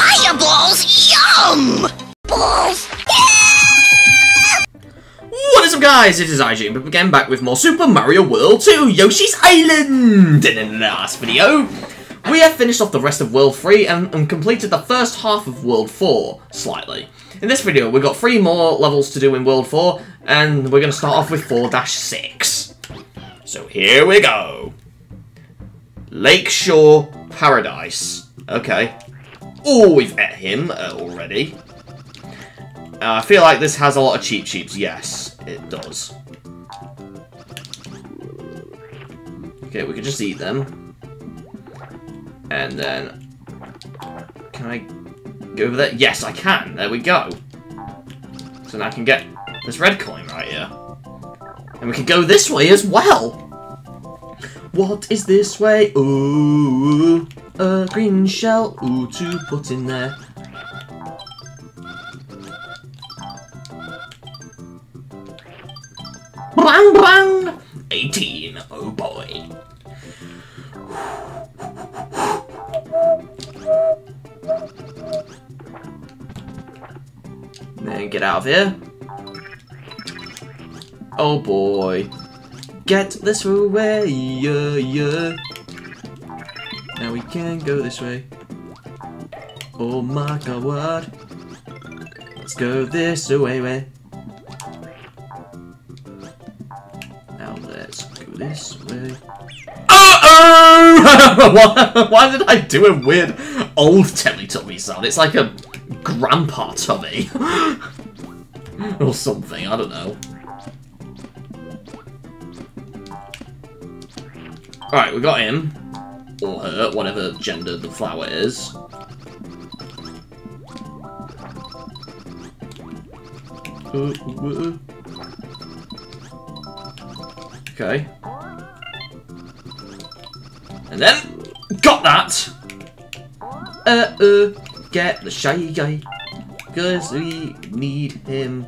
Fireballs! Yum! Balls! What is up guys, it is IJ, but again back with more Super Mario World 2 Yoshi's Island! And in the last video, we have finished off the rest of World 3 and, and completed the first half of World 4, slightly. In this video, we've got three more levels to do in World 4, and we're going to start off with 4-6. So here we go. Lakeshore Paradise. Okay. Oh, we've met him uh, already. Uh, I feel like this has a lot of cheep cheeps. Yes, it does. Okay, we can just eat them. And then... Can I go over there? Yes, I can. There we go. So now I can get this red coin right here. And we can go this way as well. What is this way? Ooh, a green shell. Ooh, to put in there. Bang bang! 18, oh boy. Then get out of here. Oh boy. Get this way, yeah, yeah. Now we can go this way. Oh my god? Let's go this way, way. Now let's go this way. Uh-oh! why, why did I do a weird old Teletubby sound? It's like a grandpa tummy. or something, I don't know. Alright, we got him. Or her, whatever gender the flower is. Okay. And then, got that! Uh, uh, get the shy guy. Cause we need him.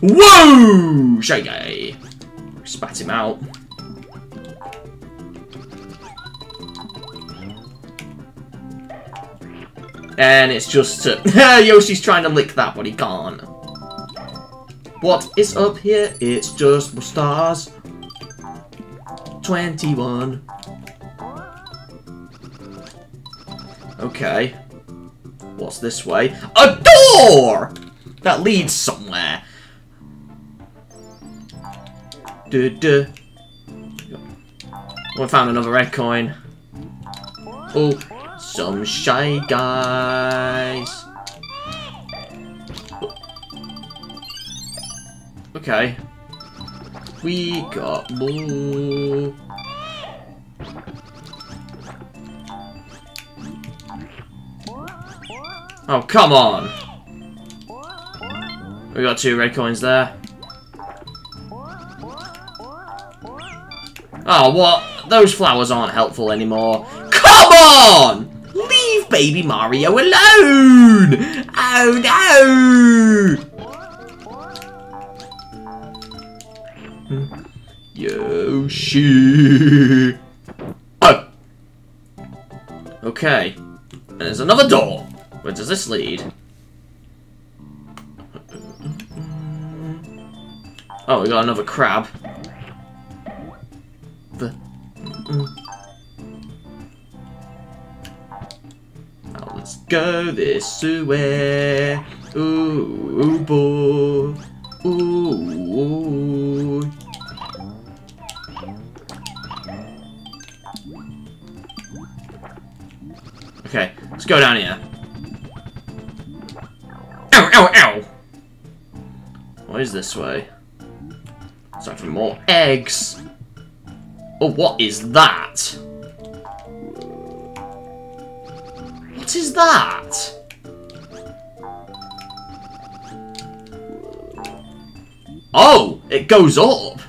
Whoa! Shy guy. Spat him out. And it's just to... Yoshi's trying to lick that, but he can't. What is up here? It's just stars. 21. Okay. What's this way? A door! That leads somewhere. Duh, duh. Oh, we found another red coin. Oh, some shy guys. Okay. We got more. Oh, come on! We got two red coins there. Oh, what? Those flowers aren't helpful anymore. Come on! Leave baby Mario alone! Oh no! Yoshi! Oh! Okay. And there's another door. Where does this lead? Oh, we got another crab. The... Now let's go this way. Ooh, boy. Ooh. Okay, let's go down here. Ow, ow, ow! What is this way? It's time for more eggs. Oh, what is that? What is that? Oh, it goes up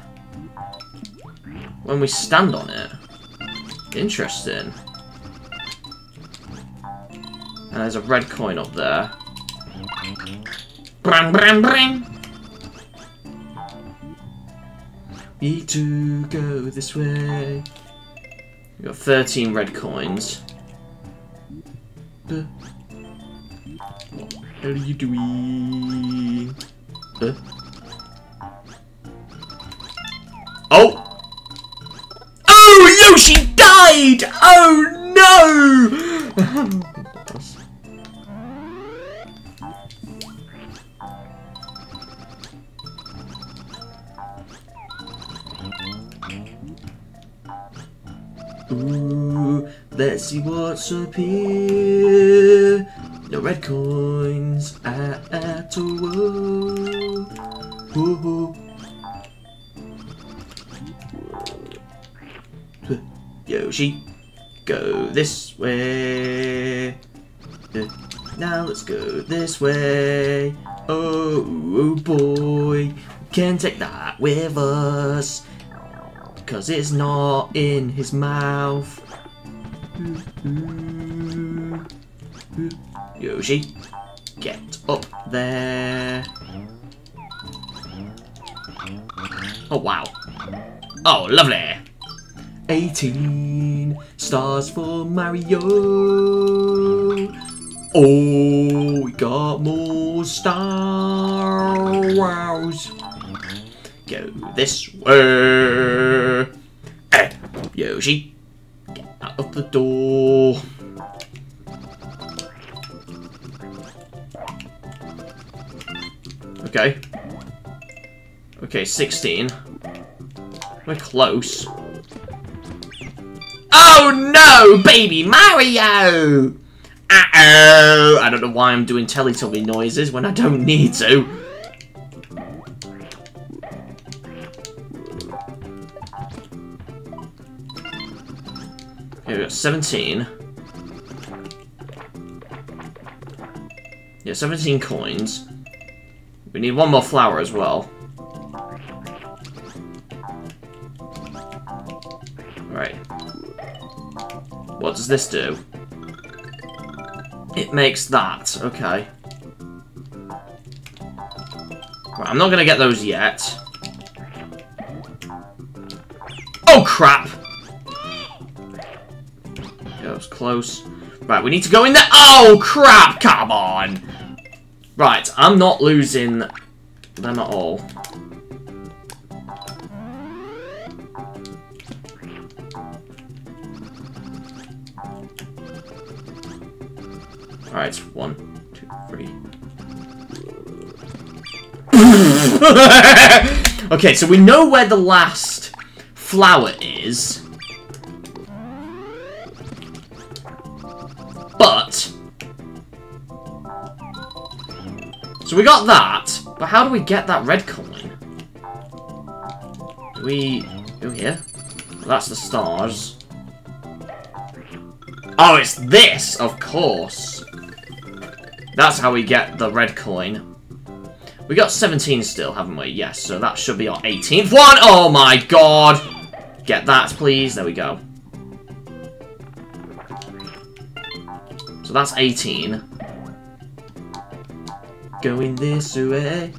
when we stand on it. Interesting. And there's a red coin up there. Bram, bram, bram. Need to go this way. We got 13 red coins. What are you doing? Oh! Oh, Yoshi died! Oh no! Ooh, let's see what's up here. No red coins at all. Ooh. Yoshi, go this way. Now let's go this way. Oh, oh boy, can't take that with us. Cause it's not in his mouth. Yoshi, get up there. Oh wow. Oh, lovely. 18 stars for Mario. Oh, we got more stars. Go this way. Hey, Yoshi, get out of the door. Okay. Okay, 16. We're close. Oh no, baby Mario! Uh-oh! I don't know why I'm doing Teletubby noises when I don't need to. Okay, we got 17. Yeah, 17 coins. We need one more flower as well. Right. What does this do? It makes that. Okay. Right, I'm not gonna get those yet. Oh, crap! That was close. Right, we need to go in there. Oh, crap! Come on! Right, I'm not losing them at all. Alright, one, two, three. okay, so we know where the last flower is. But... So we got that, but how do we get that red coin? Do we... go here? Well, that's the stars. Oh, it's this! Of course. That's how we get the red coin. We got 17 still, haven't we? Yes, so that should be our 18th one! Oh my god! Get that, please. There we go. That's 18. Going this way.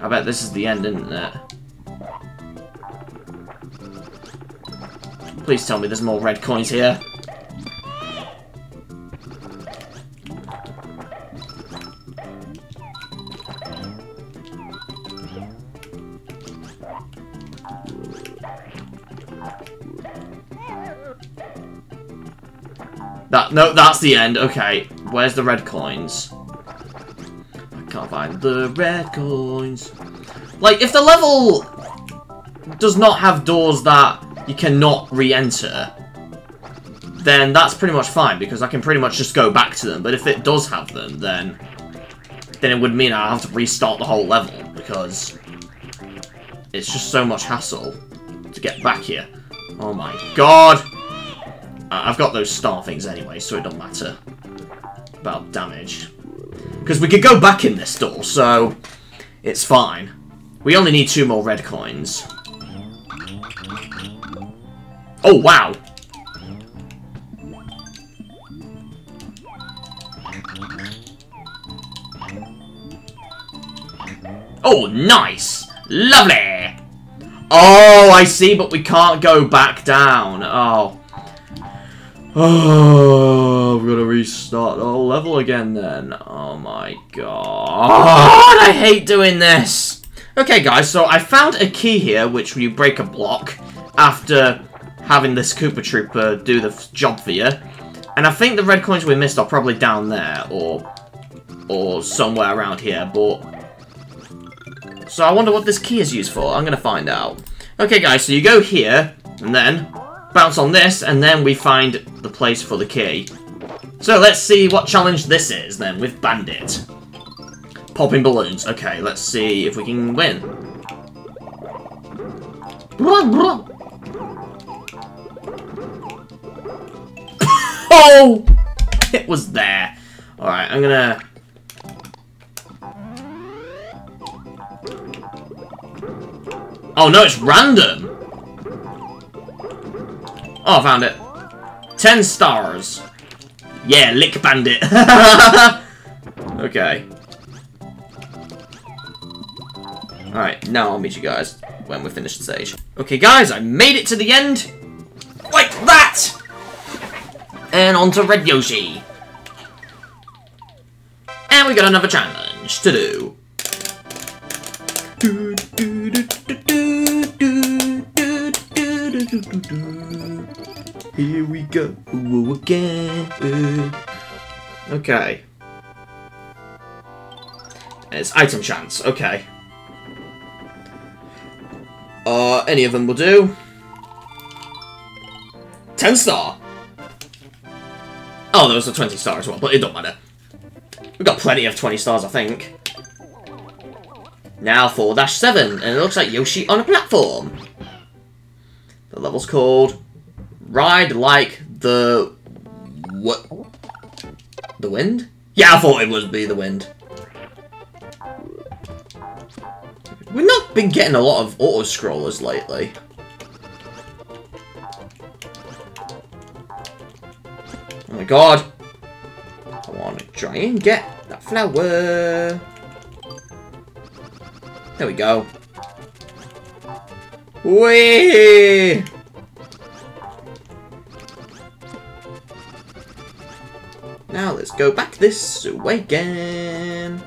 I bet this is the end, isn't it? Please tell me there's more red coins here. No, that's the end. Okay, where's the red coins? I can't find the red coins. Like, if the level does not have doors that you cannot re-enter, then that's pretty much fine, because I can pretty much just go back to them. But if it does have them, then then it would mean I have to restart the whole level, because it's just so much hassle to get back here. Oh my god! I've got those star things anyway, so it don't matter about damage. Because we could go back in this door, so it's fine. We only need two more red coins. Oh, wow! Oh, nice! Lovely! Oh, I see, but we can't go back down. Oh. Oh, we're gonna restart the whole level again then. Oh my god. I hate doing this. Okay, guys, so I found a key here, which when you break a block, after having this Koopa Troopa do the job for you. And I think the red coins we missed are probably down there, or or somewhere around here, but... So I wonder what this key is used for. I'm to find out. Okay, guys, so you go here, and then bounce on this, and then we find the place for the key. So let's see what challenge this is, then, with Bandit. Popping balloons. Okay, let's see if we can win. oh! It was there. Alright, I'm gonna... Oh no, it's random! Oh, I found it. Ten stars. Yeah, lick bandit. okay. Alright, now I'll meet you guys when we finish the stage. Okay, guys, I made it to the end. Like that! And on to Red Yoshi. And we got another challenge to do. Here we go again. Okay. It's item chance. Okay. Uh, any of them will do. 10 star. Oh, there was a 20 star as well, but it don't matter. We've got plenty of 20 stars, I think. Now 4-7, and it looks like Yoshi on a platform. The level's called Ride Like the... What? The Wind? Yeah, I thought it would be the Wind. We've not been getting a lot of auto-scrollers lately. Oh my god. I want to try and get that flower. There we go. Whee! Now let's go back this way again.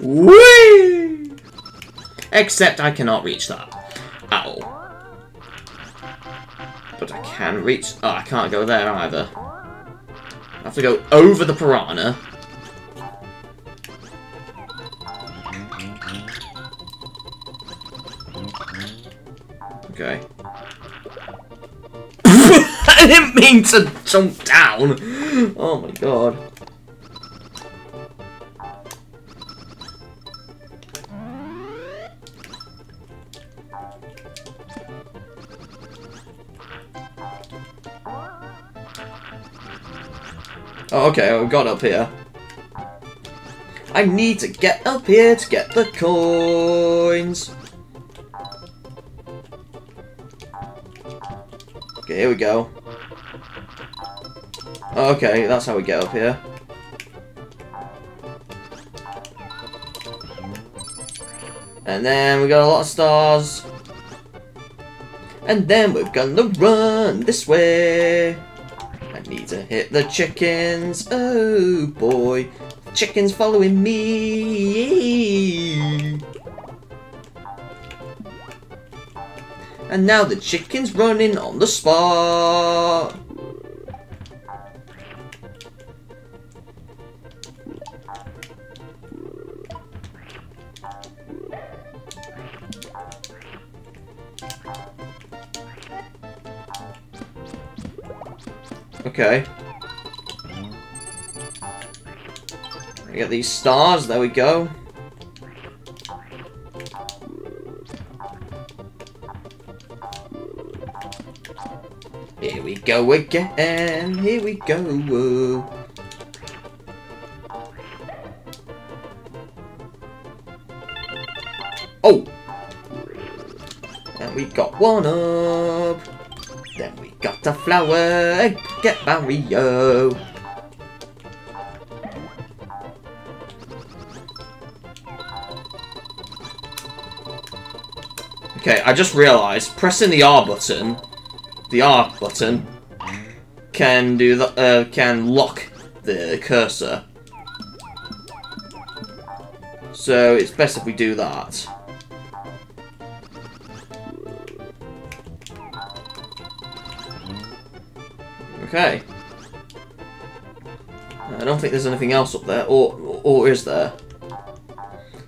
Whee! Except I cannot reach that. At all. But I can reach... Oh, I can't go there either. I have to go over the piranha. Mean to jump down! Oh my god. Oh, okay, we got up here. I need to get up here to get the coins. Okay, here we go. Okay, that's how we get up here. And then we got a lot of stars. And then we're gonna run this way. I need to hit the chickens. Oh boy. Chickens following me. And now the chicken's running on the spot. Okay. Get these stars, there we go. Here we go again, here we go. Oh! And we got one up. Then we Got a flower, get Mario. Okay, I just realised, pressing the R button, the R button, can do the, uh, can lock the cursor. So it's best if we do that. Okay. I don't think there's anything else up there, or or is there?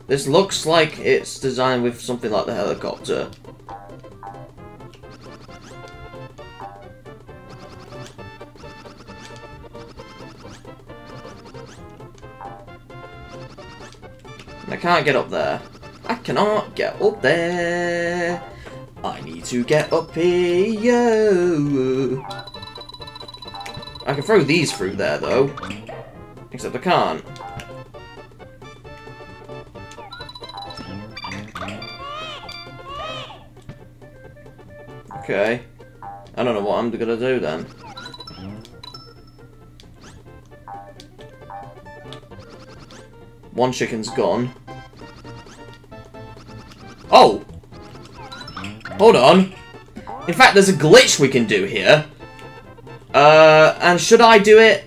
This looks like it's designed with something like the helicopter. I can't get up there. I cannot get up there. I need to get up here. I can throw these through there, though. Except I can't. Okay. I don't know what I'm gonna do then. One chicken's gone. Oh! Hold on. In fact, there's a glitch we can do here. Uh, and should I do it?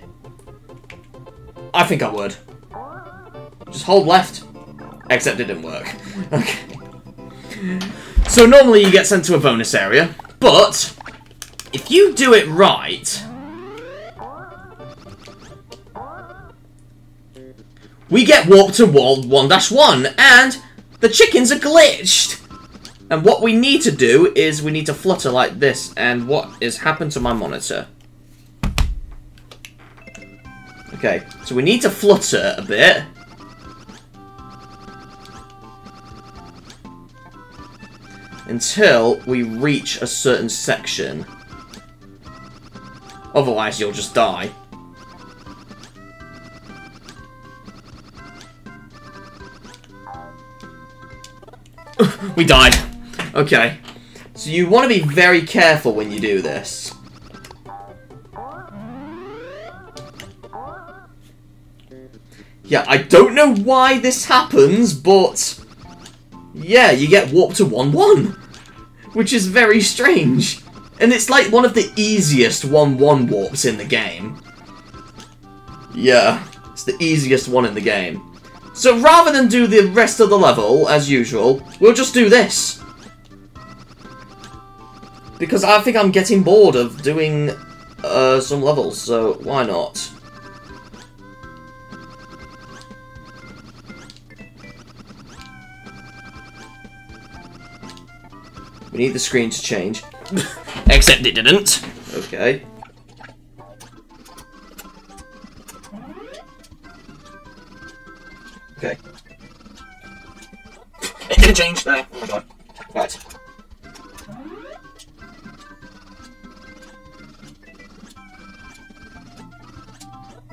I think I would. Just hold left. Except it didn't work. Okay. So normally you get sent to a bonus area, but if you do it right, we get warped to World 1-1, and the chickens are glitched! And what we need to do is we need to flutter like this, and what has happened to my monitor? Okay, so we need to flutter a bit. Until we reach a certain section. Otherwise, you'll just die. we died. Okay. So you want to be very careful when you do this. Yeah, I don't know why this happens, but... Yeah, you get warped to 1-1. Which is very strange. And it's like one of the easiest 1-1 warps in the game. Yeah, it's the easiest one in the game. So rather than do the rest of the level, as usual, we'll just do this. Because I think I'm getting bored of doing uh, some levels, so why not? We need the screen to change. Except it didn't. Okay. Okay. It didn't change. No. Oh my god. Right.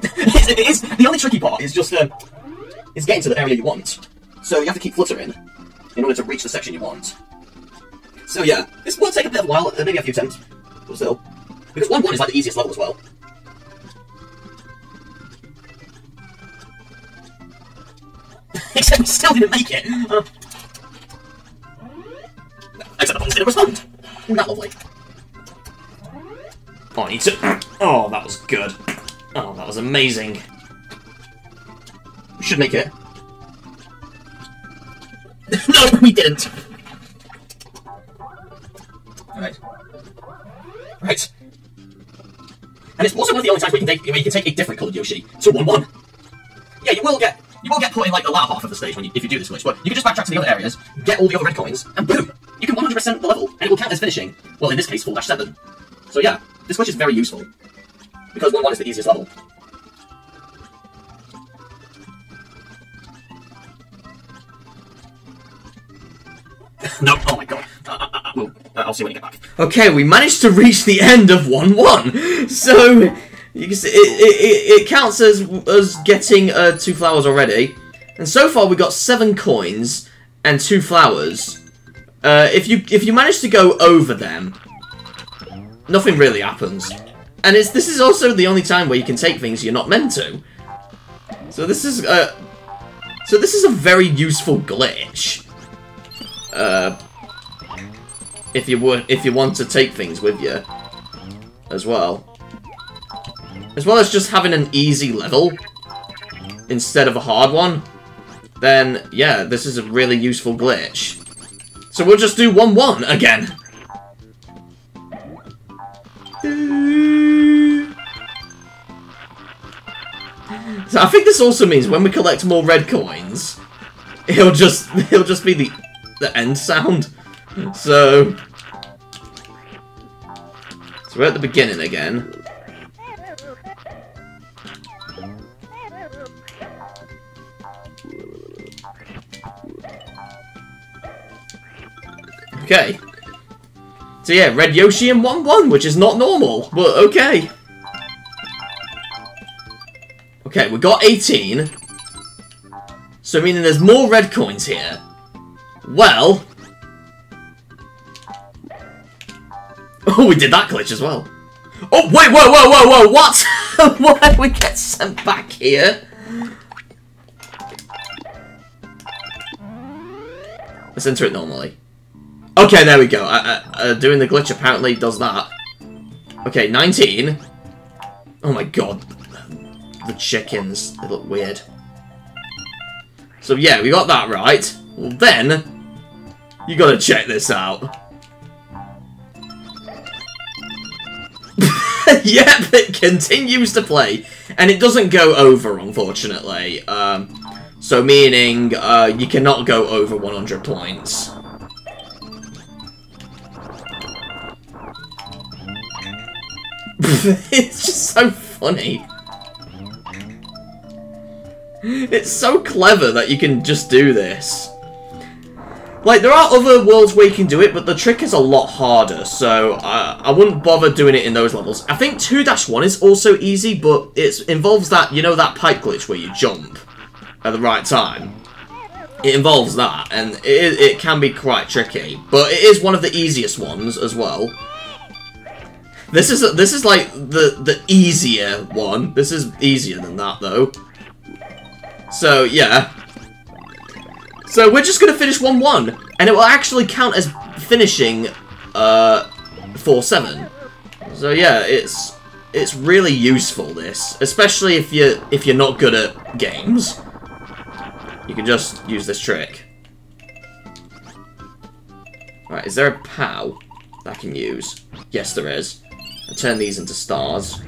it is, the only tricky part is just uh, is getting to the area you want. So you have to keep fluttering in order to reach the section you want. So yeah, this will take a bit of a while, uh, maybe a few attempts, but still. Because 1-1 is like the easiest level as well. Except we still didn't make it! Uh, except the bombs didn't respond! Not lovely. Oh, I need to... Oh, that was good. Oh, that was amazing. We should make it. no, we didn't! Right. Right. And it's also one of the only times where you can take, where you can take a different coloured Yoshi to 1-1. Yeah, you will get you will get put in like the latter half of the stage when you, if you do this glitch, but you can just backtrack to the other areas, get all the other red coins, and boom! You can 100% the level, and it will count as finishing. Well, in this case, 4-7. So yeah, this glitch is very useful. Because 1-1 is the easiest level. no, oh my god. Uh, well, I'll see when you get back. Okay, we managed to reach the end of 1-1. So, you can see, it, it, it counts as us getting uh, two flowers already. And so far we got seven coins and two flowers. Uh, if you if you manage to go over them, nothing really happens. And it's this is also the only time where you can take things you're not meant to. So this is uh, so this is a very useful glitch. Uh, if you would if you want to take things with you as well. As well as just having an easy level instead of a hard one, then yeah, this is a really useful glitch. So we'll just do 1-1 again. So I think this also means when we collect more red coins, it'll just it'll just be the the end sound. So So we're at the beginning again. Okay. So yeah, Red Yoshi and 1-1, which is not normal, but okay. Okay, we got 18. So meaning there's more red coins here. Well... Oh, we did that glitch as well. Oh, wait, whoa, whoa, whoa, whoa, what? Why did we get sent back here? Let's enter it normally. Okay, there we go. Uh, uh, uh, doing the glitch apparently does that. Okay, 19. Oh my god. The chickens, they look weird. So yeah, we got that right. Well then, you gotta check this out. yep, it continues to play. And it doesn't go over, unfortunately. Um, so meaning, uh, you cannot go over 100 points. it's just so funny. It's so clever that you can just do this. Like, there are other worlds where you can do it, but the trick is a lot harder, so uh, I wouldn't bother doing it in those levels. I think 2-1 is also easy, but it involves that, you know that pipe glitch where you jump at the right time? It involves that, and it, it can be quite tricky, but it is one of the easiest ones as well. This is this is like the the easier one. This is easier than that though. So yeah. So we're just gonna finish one one, and it will actually count as finishing uh four seven. So yeah, it's it's really useful this, especially if you're, if you're not good at games. You can just use this trick. Right, is there a POW that I can use? Yes, there is. I'll turn these into stars.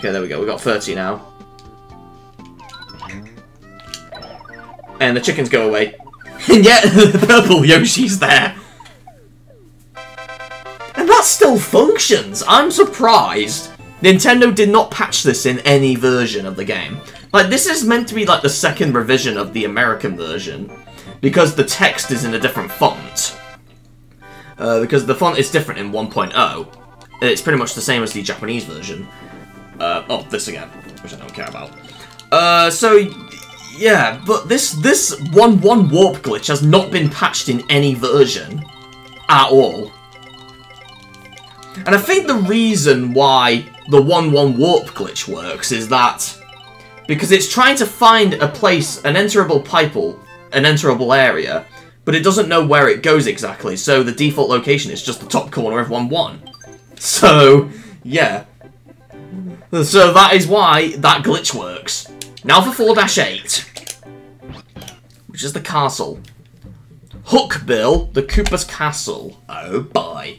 Okay, there we go. We got 30 now. And the chickens go away. and yet, the purple Yoshi's there. And that still functions. I'm surprised. Nintendo did not patch this in any version of the game. Like, this is meant to be like the second revision of the American version because the text is in a different font. Uh, because the font is different in 1.0. It's pretty much the same as the Japanese version. Uh, oh, this again, which I don't care about. Uh, so, yeah, but this this 1-1 warp glitch has not been patched in any version at all. And I think the reason why the 1-1 warp glitch works is that because it's trying to find a place, an enterable pipe an enterable area, but it doesn't know where it goes exactly, so the default location is just the top corner of 1-1. So, yeah. So that is why that glitch works. Now for 4-8, which is the castle. Hookbill, the Koopa's Castle. Oh boy.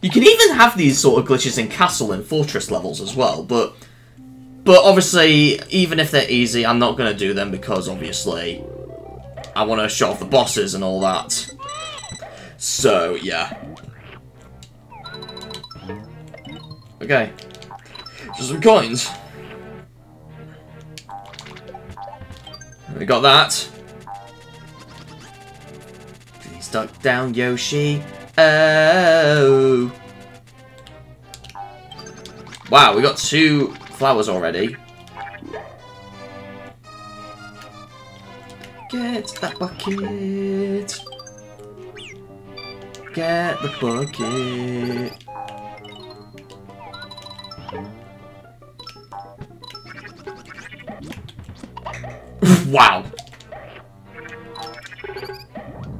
You can even have these sort of glitches in castle and fortress levels as well, but but obviously, even if they're easy, I'm not going to do them because obviously I want to show off the bosses and all that. So, yeah. Okay. Just some coins. We got that. Please duck down, Yoshi. Oh. Wow, we got two flowers already. Get that bucket. Get the bucket. Wow.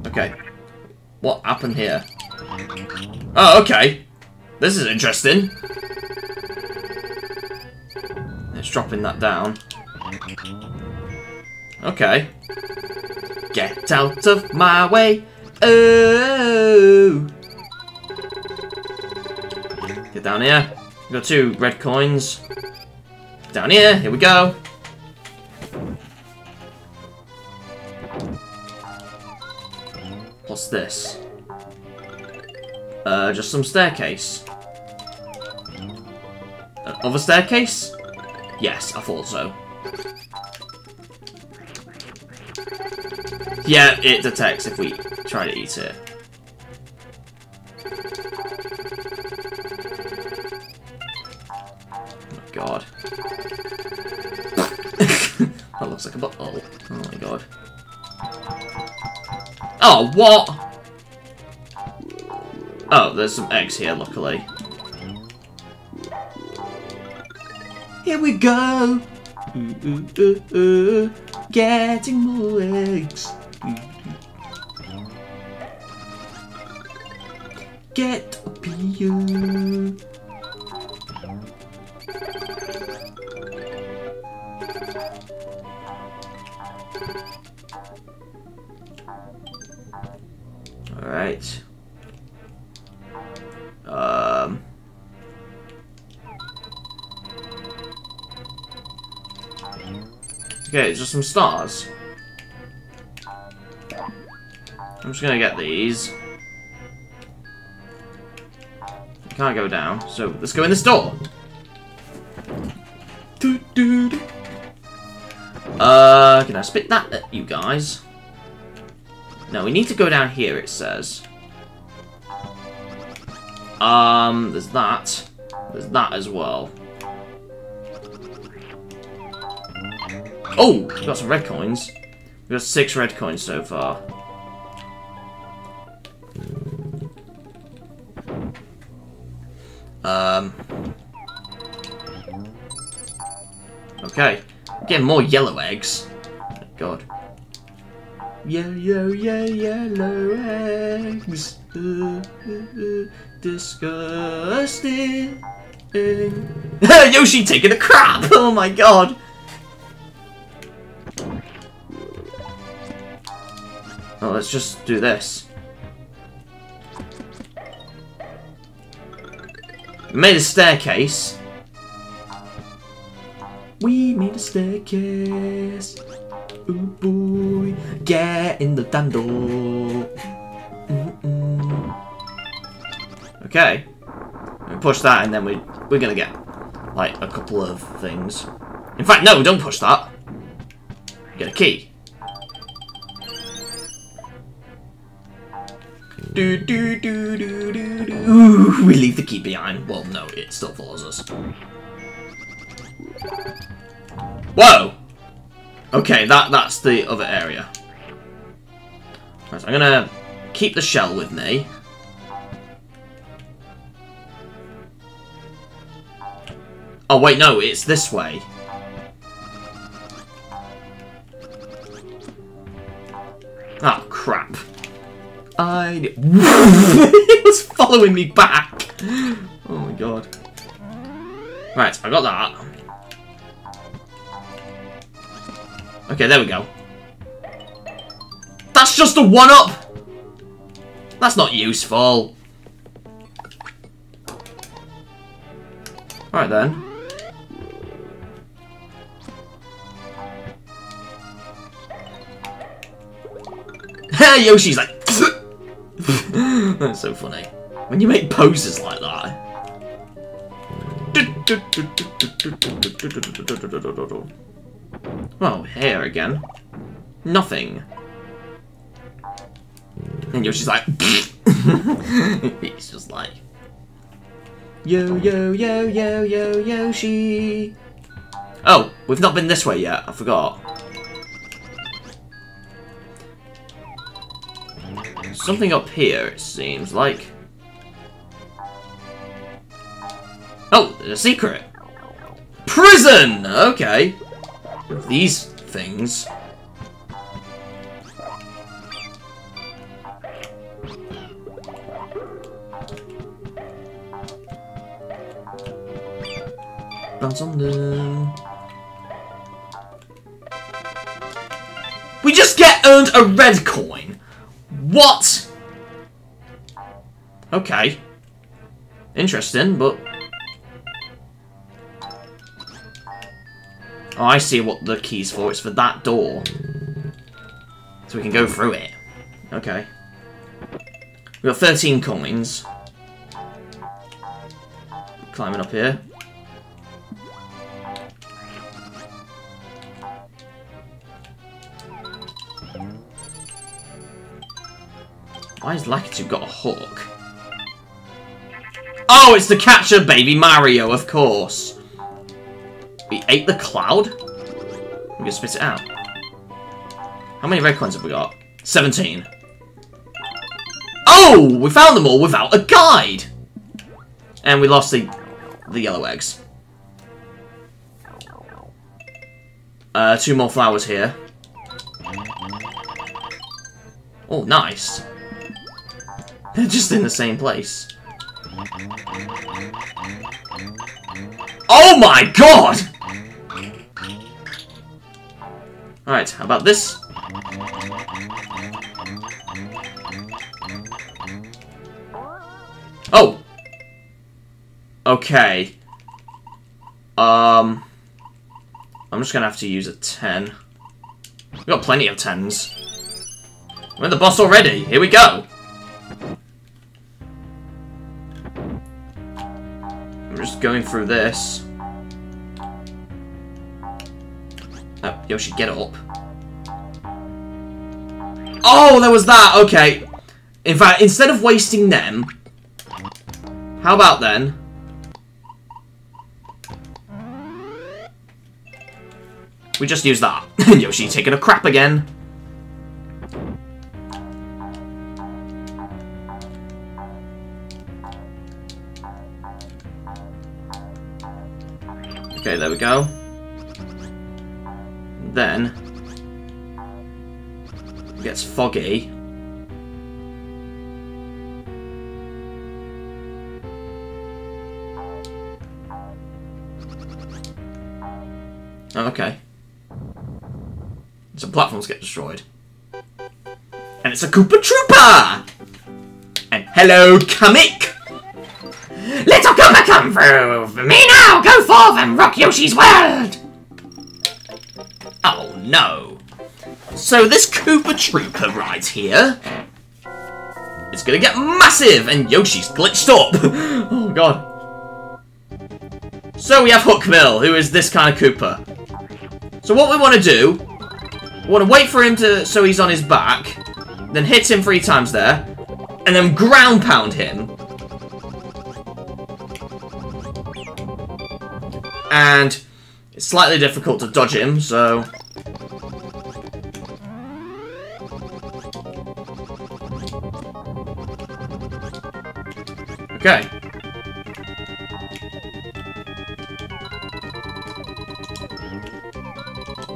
Okay. What happened here? Oh, okay. This is interesting. It's dropping that down. Okay. Get out of my way. Oh. Get down here. We've got two red coins. Down here. Here we go. What's this? Uh, just some staircase. Another staircase? Yes, I thought so. Yeah, it detects if we try to eat it. Oh, what? Oh, there's some eggs here, luckily. Here we go! Ooh, ooh, ooh, ooh. Getting more eggs. Get up here. Okay, just some stars. I'm just gonna get these. Can't go down, so let's go in this door. Doo -doo -doo. Uh, can I spit that at you guys? No, we need to go down here, it says. Um, there's that. There's that as well. Oh, we got some red coins. We got six red coins so far. Um. Okay. Getting more yellow eggs. God. Yellow, yeah, yellow eggs. Uh, uh, uh, disgusting. Yoshi taking a crap! Oh my god! Oh, let's just do this. We made a staircase. We made a staircase. Ooh boy, get in the damn door. Mm -mm. Okay, we push that, and then we we're gonna get like a couple of things. In fact, no, don't push that. Get a key. Do do do do do do. Ooh, we leave the key behind. Well, no, it still follows us. Whoa! Okay, that that's the other area. Right, so I'm gonna keep the shell with me. Oh wait, no, it's this way. Oh crap. I... it was following me back! Oh my god. Right, I got that. Okay, there we go. That's just a one-up! That's not useful. Alright then. Yoshi's like... That's so funny. When you make poses like that. Oh, here again. Nothing. And Yoshi's like... He's just like... Yo, yo, yo, yo, yo, Yoshi! Oh, we've not been this way yet. I forgot. something up here, it seems like. Oh, a secret! Prison! Okay. These things. Bounce on them. We just get earned a red coin! What? Okay. Interesting, but... Oh, I see what the key's for. It's for that door. So we can go through it. Okay. We've got 13 coins. Climbing up here. Why has Lakitu got a hook? Oh, it's the catcher baby Mario, of course. We ate the cloud? We can spit it out. How many red coins have we got? 17. Oh! We found them all without a guide! And we lost the, the yellow eggs. Uh, two more flowers here. Oh, nice. They're just in the same place. Oh my god! Alright, how about this? Oh! Okay. Um... I'm just gonna have to use a 10. We've got plenty of 10s. We're the boss already! Here we go! Going through this. Oh, Yoshi, get up. Oh, there was that! Okay. In fact, instead of wasting them, how about then... We just use that. Yoshi taking a crap again. Okay, there we go. Then... It gets foggy. Oh, okay. Some platforms get destroyed. And it's a Koopa Troopa! And hello, Kamek! Little Koopa come through! Me now! Go forth and rock Yoshi's world! Oh no. So this Koopa Troopa right here is gonna get massive and Yoshi's glitched up! oh god. So we have Hookbill, who is this kind of Koopa. So what we want to do, we want to wait for him to, so he's on his back, then hit him three times there, and then ground pound him. And it's slightly difficult to dodge him, so... Okay.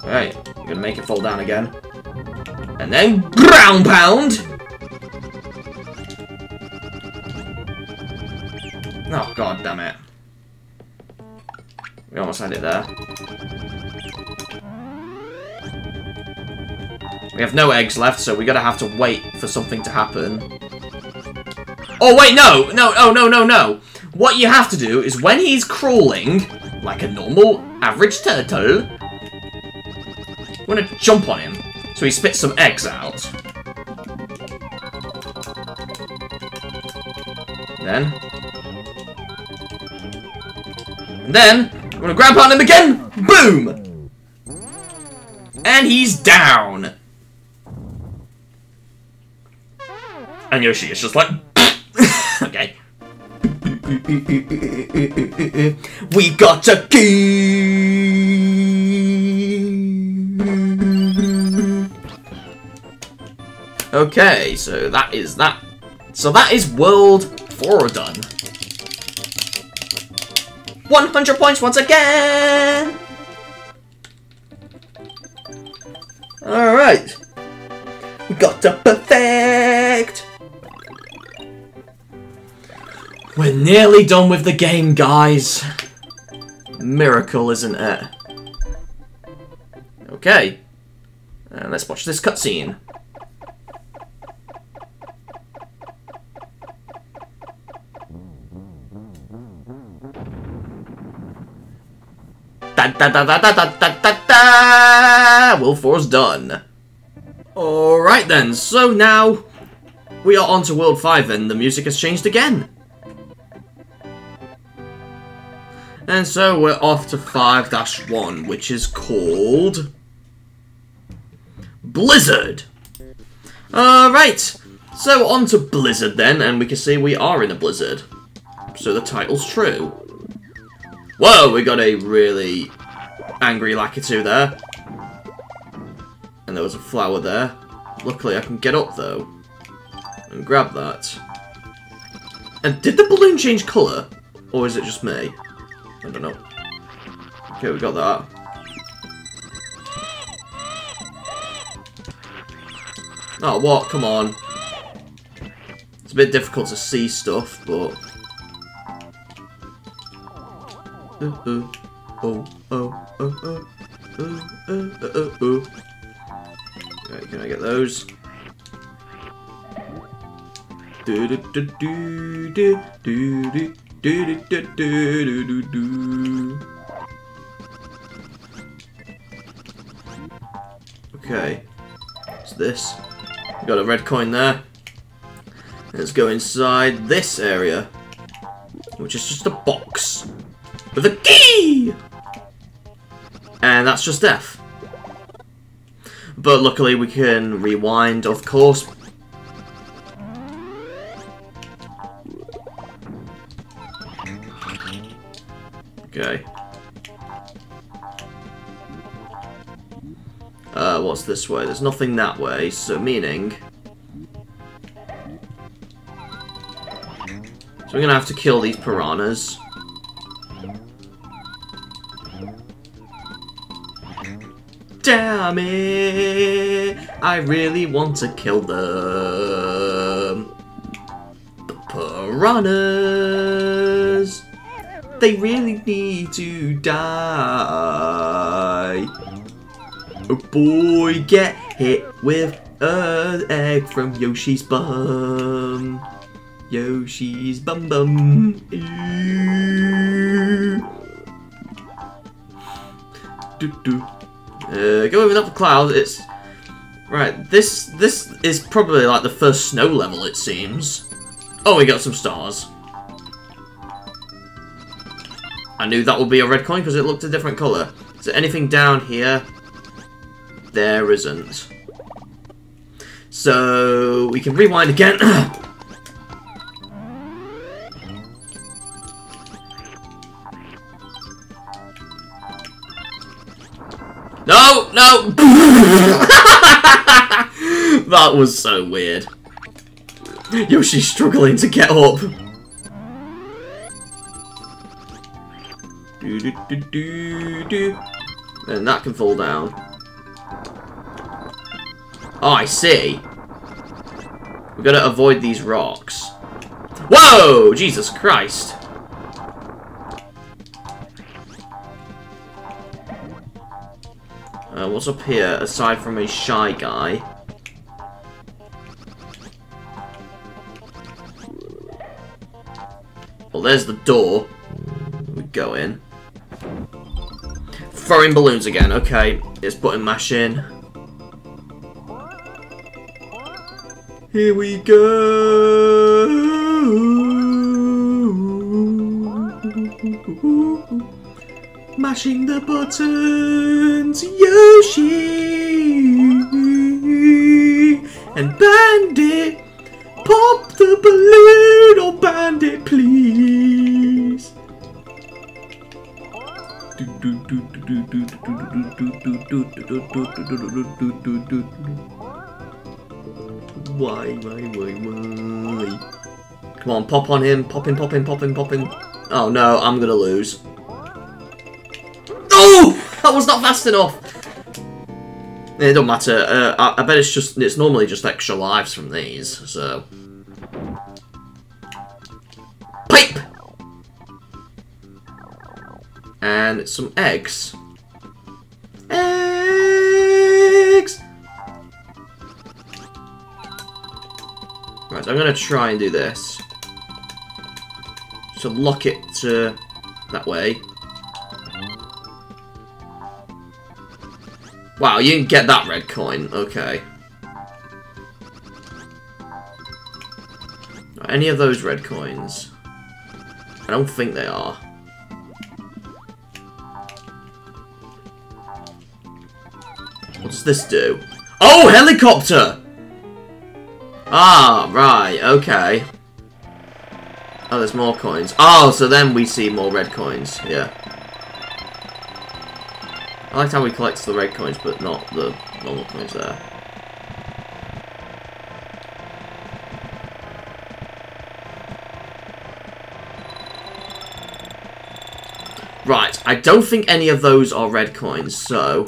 Alright, I'm gonna make it fall down again. And then ground pound! Oh god damn it. We almost had it there. We have no eggs left, so we're gonna have to wait for something to happen. Oh wait, no! No, oh no, no, no! What you have to do is when he's crawling, like a normal average turtle, I'm gonna jump on him, so he spits some eggs out. Then... And then, I'm gonna grab on him again! Boom! And he's down! And Yoshi is just like... okay. We got a key! Okay, so that is that. So that is World 4 done. 100 points once again! Alright. We got a perfect! We're nearly done with the game, guys. miracle, isn't it? Okay. Uh, let's watch this cutscene. World 4's done. Alright then, so now we are on to World 5 and the music has changed again. And so we're off to 5-1, which is called... Blizzard! Alright, so on to Blizzard then, and we can see we are in a blizzard. So the title's true. Whoa, we got a really angry Lakitu there. And there was a flower there. Luckily I can get up though. And grab that. And did the balloon change colour? Or is it just me? I don't know. Okay, we got that. Oh, what? Come on. It's a bit difficult to see stuff, but... Oh, can I get those? Okay. What's this? Got a red coin there. Let's go inside this area. Which is just a box. With a key! And that's just F. But luckily we can rewind, of course. Okay. Uh, what's this way? There's nothing that way, so meaning... So we're gonna have to kill these piranhas. Damn it! I really want to kill them. The piranhas! They really need to die. Oh boy, get hit with an egg from Yoshi's bum. Yoshi's bum bum. Ooh. Do do. Uh, going up the clouds, it's... Right, this this is probably like the first snow level, it seems. Oh, we got some stars. I knew that would be a red coin because it looked a different colour. Is there anything down here? There isn't. So, we can rewind again. No, no! that was so weird. Yoshi's struggling to get up. Do, do, do, do, do. And that can fall down. Oh, I see. We've got to avoid these rocks. Whoa! Jesus Christ. Uh, what's up here, aside from a shy guy? Well, there's the door. We go in. Throwing balloons again. Okay, it's button mashing. Here we go. Mashing the buttons, Yoshi and Bandit. Pop the balloon, oh Bandit, please. Why, why, why, why? Come on, pop on him, pop him, pop him, pop him, pop him. Oh no, I'm gonna lose. That was not fast enough! It don't matter. Uh, I, I, bet it's just it's normally just extra lives from these, so. Pipe! And some eggs. Eggs! Right, I'm gonna try and do this. So lock it to that way. Wow, you didn't get that red coin. Okay. Any of those red coins? I don't think they are. What does this do? Oh, helicopter! Ah, right, okay. Oh, there's more coins. Oh, so then we see more red coins, yeah. I liked how we collect the red coins, but not the normal coins there. Right, I don't think any of those are red coins, so...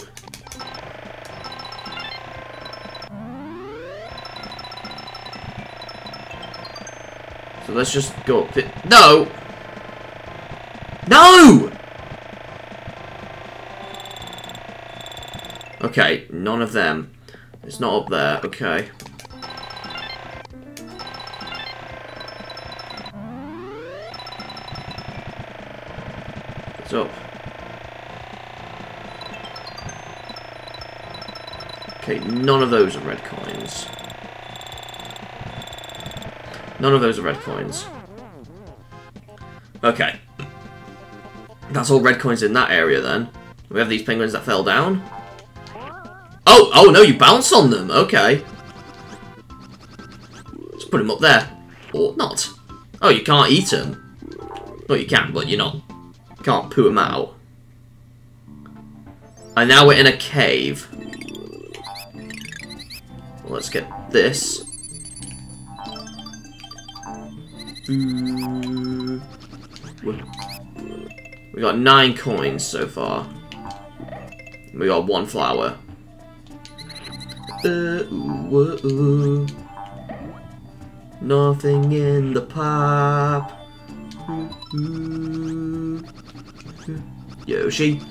So let's just go up. No! No! Okay, none of them. It's not up there, okay. It's up. Okay, none of those are red coins. None of those are red coins. Okay. That's all red coins in that area then. We have these penguins that fell down. Oh, oh no, you bounce on them. Okay. Let's put them up there. Or not. Oh, you can't eat them. Well, you can, but you're not. You can't poo them out. And now we're in a cave. Let's get this. Mm. We got nine coins so far. We got one flower. Uh, ooh. Nothing in the pop. Yoshi,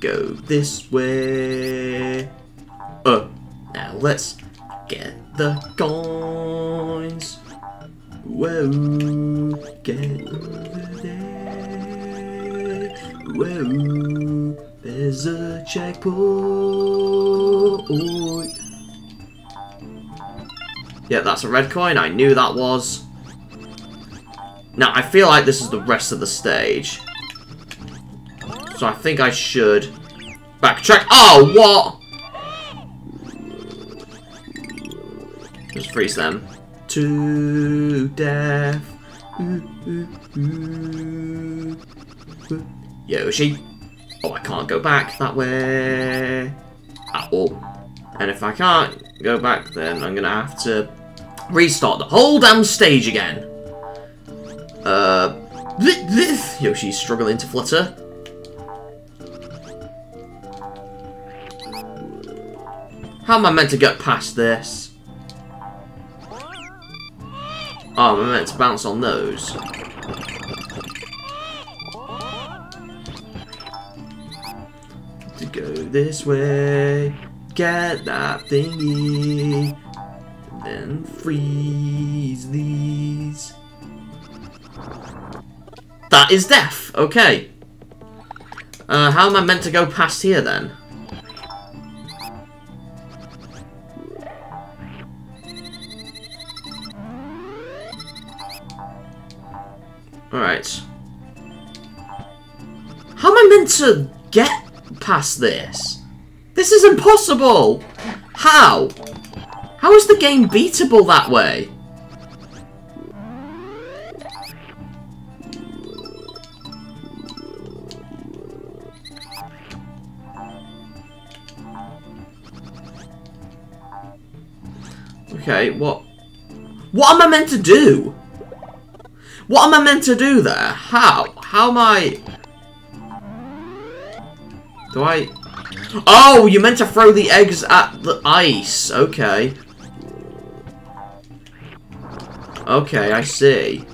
go this way. Oh, now let's get the coins. Whoa, get over there. Whoa, there's a checkpoint. Yeah, that's a red coin. I knew that was. Now, I feel like this is the rest of the stage. So I think I should backtrack. Oh, what? Just freeze them. To death. Yoshi. Oh, I can't go back that way. At all. And if I can't go back, then I'm gonna have to restart the whole damn stage again. Uh, Yoshi's struggling to flutter. How am I meant to get past this? Oh, I'm meant to bounce on those? To go this way, get that thingy, then freeze these. That is death. Okay. Uh, how am I meant to go past here then? Alright. How am I meant to get past this? This is impossible! How? How is the game beatable that way? Okay, what? What am I meant to do? What am I meant to do there? How? How am I... Do I... Oh, you meant to throw the eggs at the ice. Okay. Okay, I see.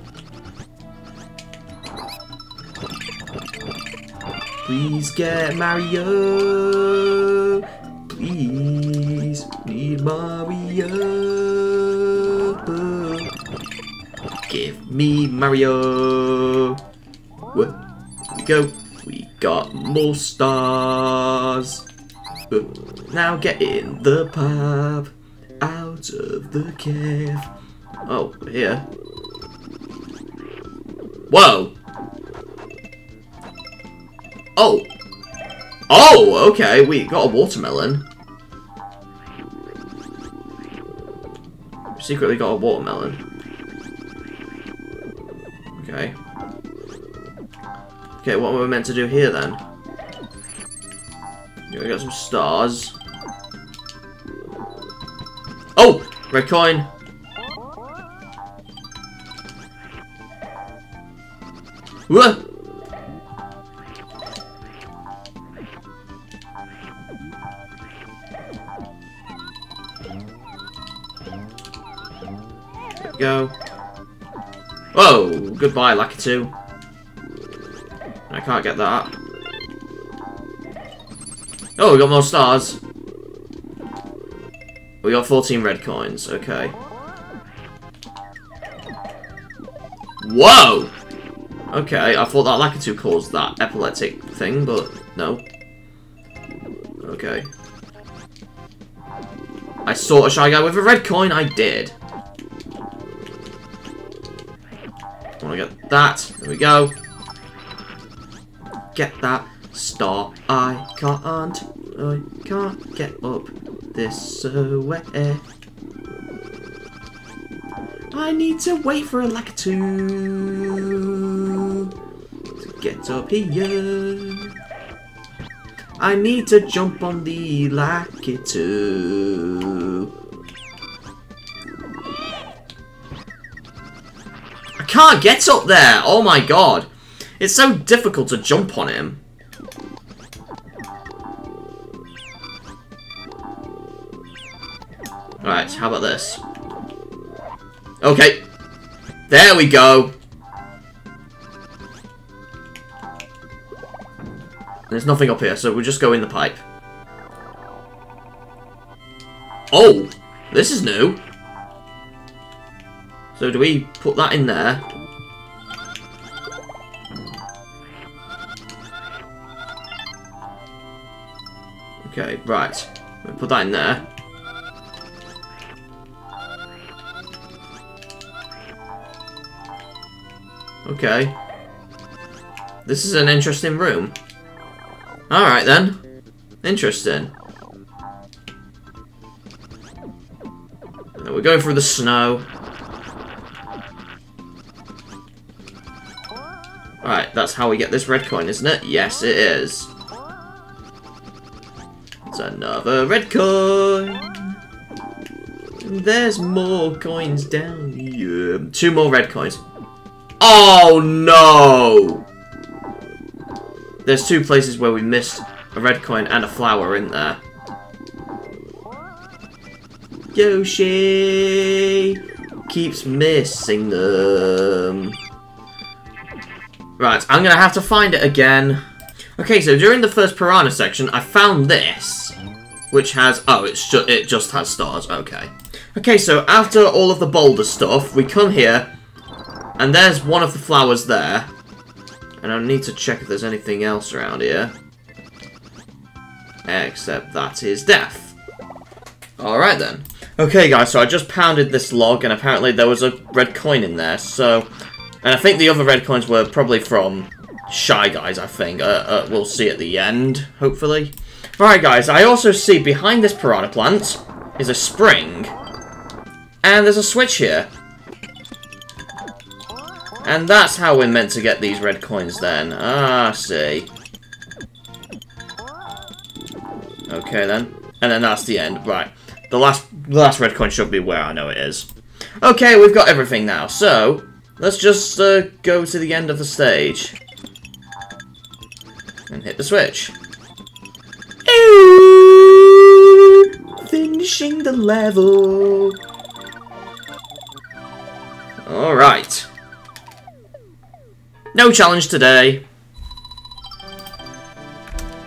Please get Mario. Please need Mario. Give me Mario. We go? We got more stars. Now get in the pub. Out of the cave. Oh, here. Whoa! Oh! Oh, okay, we got a watermelon. Secretly got a watermelon. Okay. Okay, what were we meant to do here then? We got some stars. Oh! Red coin! We go. Whoa! Goodbye, Lakitu. I can't get that. Oh, we got more stars. We got 14 red coins, okay. Whoa! Okay, I thought that Lakitu caused that epileptic thing, but no. Okay. I saw a Shy Guy with a red coin, I did. Wanna get that. There we go. Get that star. I can't. I can't get up this uh, way. I need to wait for a Lakitu get up here. I need to jump on the Lakitu. I can't get up there! Oh my god! It's so difficult to jump on him. Alright, how about this? Okay. There we go. There's nothing up here, so we'll just go in the pipe. Oh! This is new. So do we put that in there? Okay, right. Put that in there. Okay. This is an interesting room. Alright then. Interesting. We're going through the snow. Alright, that's how we get this red coin, isn't it? Yes, it is. It's another red coin. There's more coins down here. Two more red coins. Oh no! There's two places where we missed a red coin and a flower in there. Yoshi keeps missing them. Right, I'm gonna have to find it again. Okay, so during the first piranha section, I found this, which has oh, it's ju it just has stars. Okay, okay, so after all of the boulder stuff, we come here, and there's one of the flowers there. And I need to check if there's anything else around here. Except that is death. Alright then. Okay guys, so I just pounded this log and apparently there was a red coin in there, so... And I think the other red coins were probably from Shy Guys, I think. Uh, uh, we'll see at the end, hopefully. Alright guys, I also see behind this piranha plant is a spring. And there's a switch here. And that's how we're meant to get these red coins then. Ah, see. Okay then. And then that's the end. Right. The last the last red coin should be where I know it is. Okay, we've got everything now. So, let's just uh, go to the end of the stage. And hit the switch. Finishing the level. Alright. No challenge today.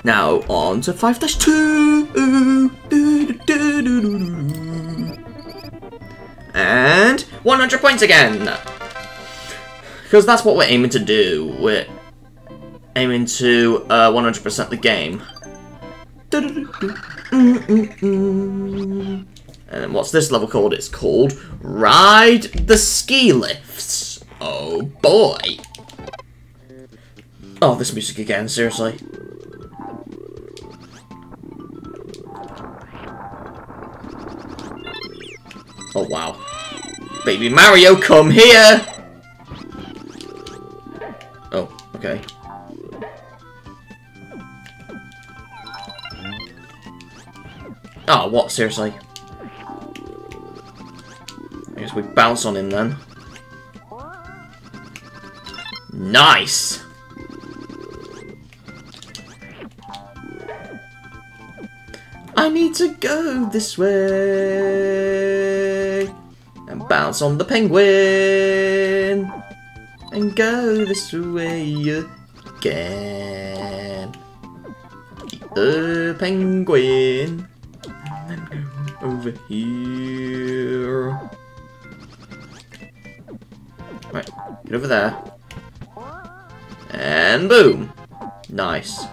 Now on to 5 dash 2. And 100 points again. Because that's what we're aiming to do. We're aiming to 100% uh, the game. And what's this level called? It's called Ride the Ski Lifts. Oh boy. Oh, this music again, seriously. Oh, wow. Baby Mario, come here! Oh, okay. Oh, what? Seriously? I guess we bounce on him then. Nice! I need to go this way and bounce on the penguin and go this way again. The penguin and go over here. Right, get over there. And boom! Nice.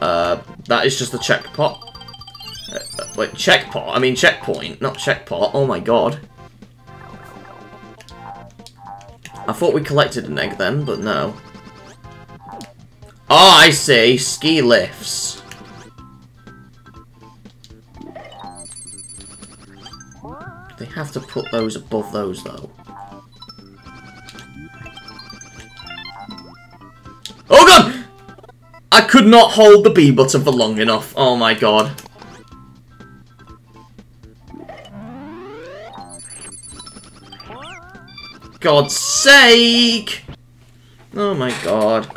Uh, that is just the checkpot. Uh, wait, checkpot? I mean checkpoint, not checkpot. Oh my god. I thought we collected an egg then, but no. Oh, I see. Ski lifts. They have to put those above those, though. Oh god! I could not hold the B button for long enough. Oh my god. God's sake! Oh my god.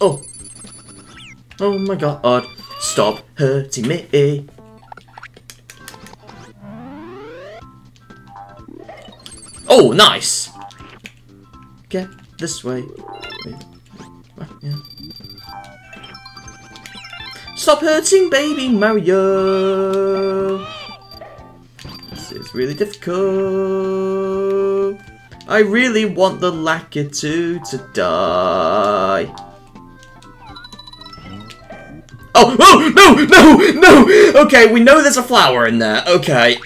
Oh. Oh my god. Stop hurting me. Oh, nice! Get this way. Stop hurting baby Mario! This is really difficult. I really want the Lakitu to die. Oh, oh, no, no, no! Okay, we know there's a flower in there. Okay.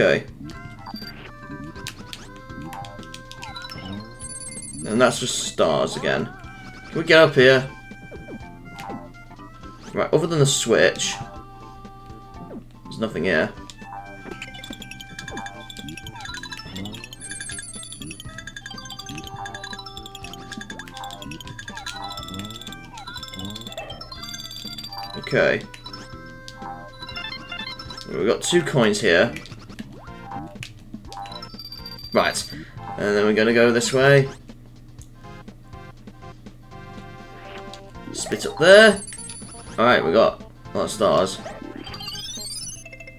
Okay. And that's just stars again. Can we get up here? Right, other than the switch, there's nothing here. Okay. We've got two coins here. Right. And then we're gonna go this way. Spit up there. Alright, we got a lot of stars.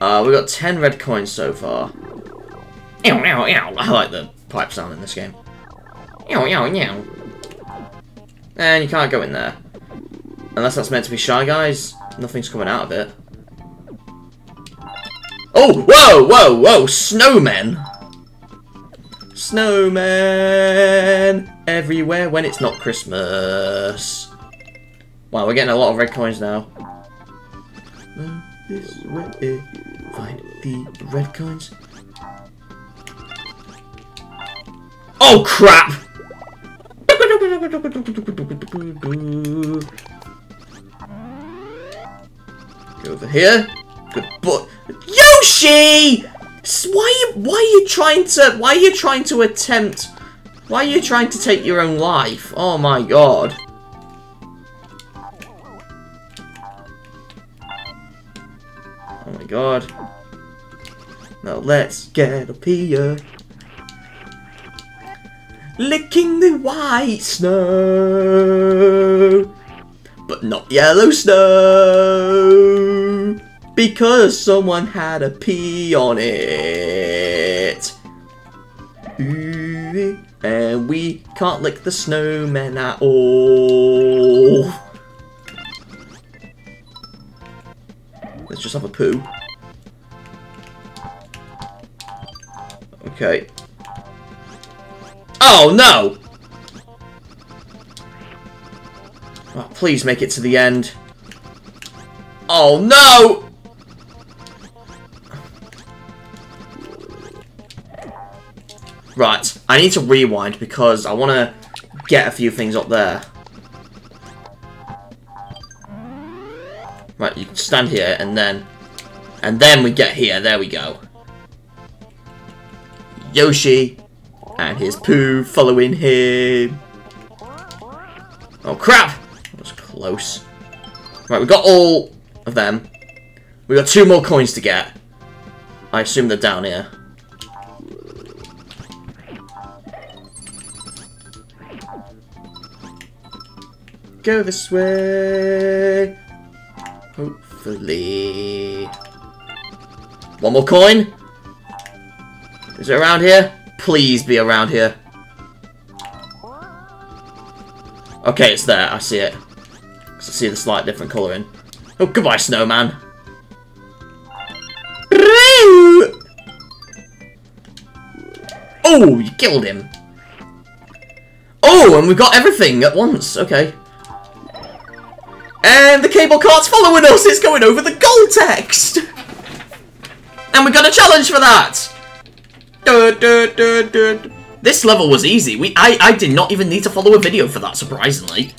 Uh, we got 10 red coins so far. Ew, ew, ew. I like the pipe sound in this game. Ew, ew, ew. And you can't go in there. Unless that's meant to be Shy Guys. Nothing's coming out of it. Oh, whoa, whoa, whoa, snowmen! Snowman everywhere when it's not Christmas. Wow, we're getting a lot of red coins now. Eh, find the red coins. Oh crap! Go over here. Good boy. Yoshi! Why are you, why are you trying to, why are you trying to attempt, why are you trying to take your own life? Oh my god. Oh my god. Now let's get up here. Licking the white snow. but not yellow snow. Because someone had a pee on it. And we can't lick the snowman at all. Let's just have a poo. Okay. Oh, no! Oh, please make it to the end. Oh, no! Right, I need to rewind because I want to get a few things up there. Right, you stand here and then... And then we get here, there we go. Yoshi and his poo following him. Oh crap! That was close. Right, we got all of them. We got two more coins to get. I assume they're down here. Go this way. Hopefully. One more coin. Is it around here? Please be around here. Okay, it's there. I see it. I see the slight different colouring. Oh, goodbye, snowman. Oh, you killed him. Oh, and we've got everything at once. Okay. And the cable cart's following us. It's going over the gold text. And we got a challenge for that. This level was easy. We I, I did not even need to follow a video for that, surprisingly.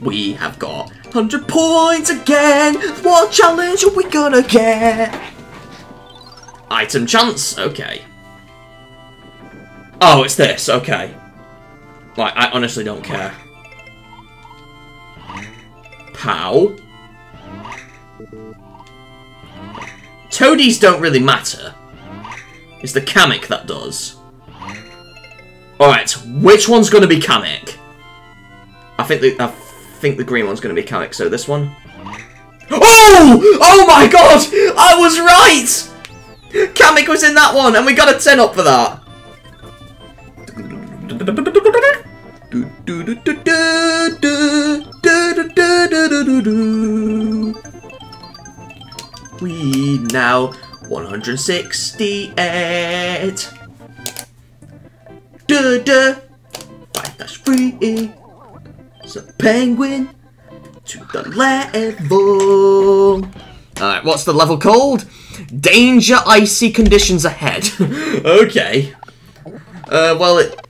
We have got 100 points again. What challenge are we gonna get? Item chance. Okay. Oh, it's this. Okay. Like, I honestly don't care. Pow. Toadies don't really matter. It's the Kamek that does. Alright, which one's going to be Kamek? I think the I think the green one's going to be Kamek, so this one. Oh! Oh my god! I was right! Kamek was in that one, and we got a 10 up for that. We now 168. Duh duh. Five dash free. It's penguin to the level. Alright, what's the level called? Danger icy conditions ahead. okay. Uh, well, it,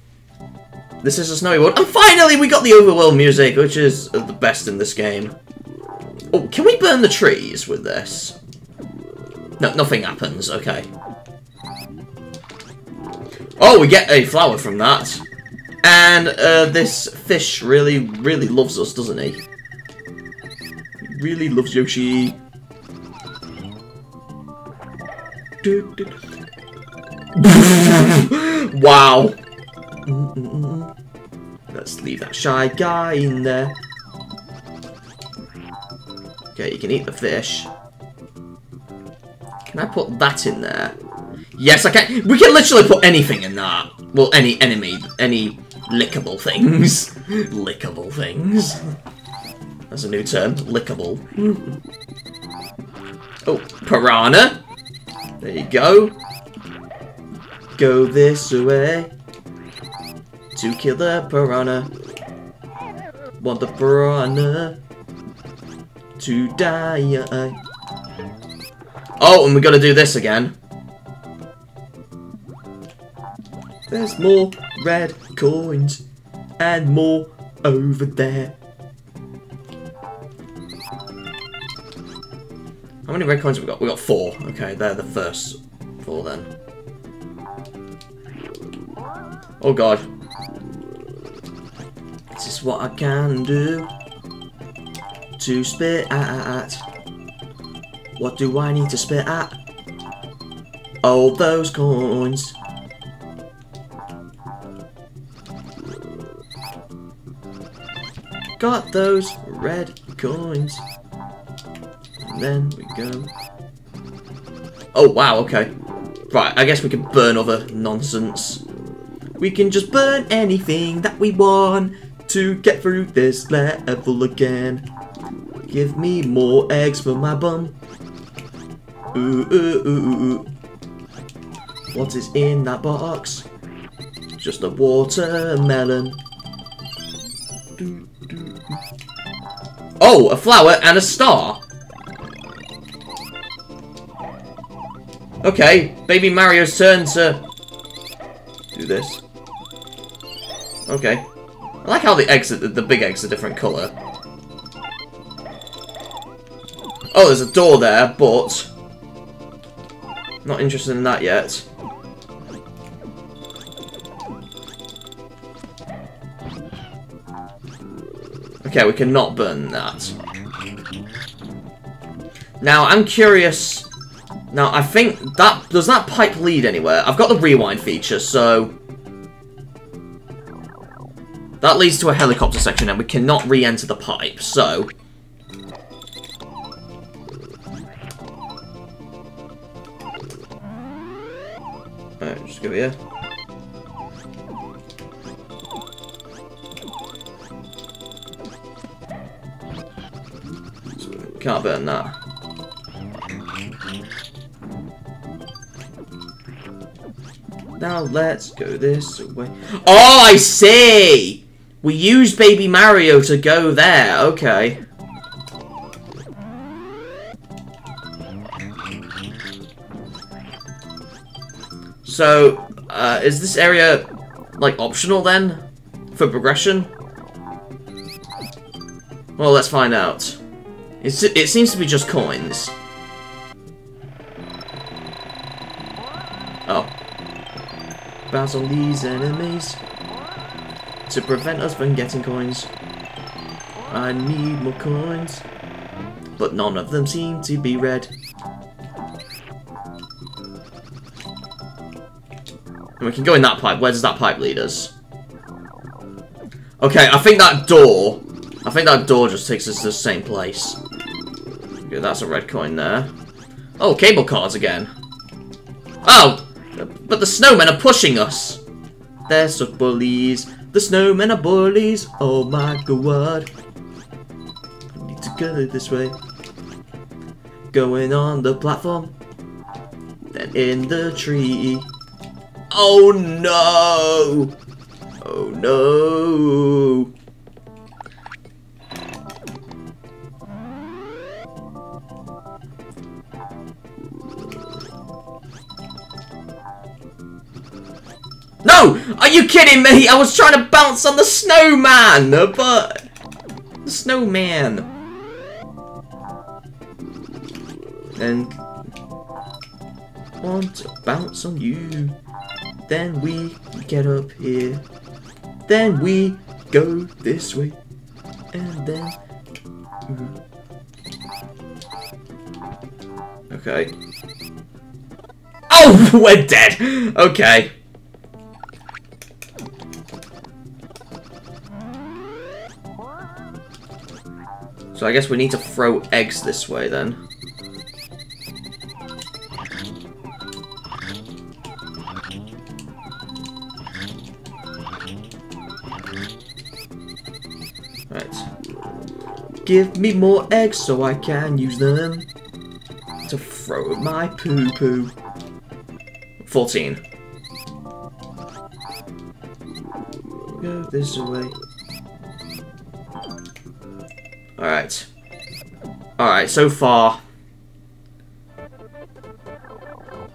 this is a snowy world. And finally, we got the overworld music, which is the best in this game. Oh, can we burn the trees with this? No, nothing happens. Okay. Oh, we get a flower from that. And uh, this fish really, really loves us, doesn't he? He really loves Yoshi. wow. Mm-hmm. Let's leave that shy guy in there. Okay, you can eat the fish. Can I put that in there? Yes, I can. We can literally put anything in that. Well, any enemy, any lickable things. lickable things. That's a new term. Lickable. oh, piranha. There you go. Go this way. To kill the piranha. Want the piranha to die. Oh, and we gotta do this again. There's more red coins and more over there. How many red coins have we got? We got four. Okay, they're the first four then. Oh god. This is what I can do to spit at. What do I need to spit at? All those coins. got those red coins. And then we go. Oh, wow, okay. Right, I guess we can burn other nonsense. We can just burn anything that we want to get through this level again. Give me more eggs for my bum. Ooh, ooh, ooh, ooh. What is in that box? Just a watermelon. Oh, a flower and a star. Okay, baby Mario's turn to do this. Okay. I like how the are, the big eggs are different colour. Oh, there's a door there, but... Not interested in that yet. Okay, we cannot burn that. Now, I'm curious... Now, I think that... Does that pipe lead anywhere? I've got the rewind feature, so... That leads to a helicopter section, and we cannot re-enter the pipe, so... Alright, just go here. Can't burn that. Now let's go this way. Oh, I see! We use Baby Mario to go there. Okay. So, uh, is this area, like, optional then? For progression? Well, let's find out. It's, it seems to be just coins. Oh. On these enemies to prevent us from getting coins. I need more coins, but none of them seem to be red. And we can go in that pipe. Where does that pipe lead us? Okay, I think that door... I think that door just takes us to the same place. That's a red coin there. Oh, cable cars again. Oh! But the snowmen are pushing us! They're such bullies. The snowmen are bullies. Oh my god. I need to go this way. Going on the platform. Then in the tree. Oh no! Oh no! No! Are you kidding me? I was trying to bounce on the snowman, but... The snowman. And... Want to bounce on you. Then we get up here. Then we go this way. And then... Mm. Okay. Oh, we're dead! Okay. So I guess we need to throw eggs this way then. Right. Give me more eggs so I can use them to throw my poo-poo. 14. Go this way. Alright, so far.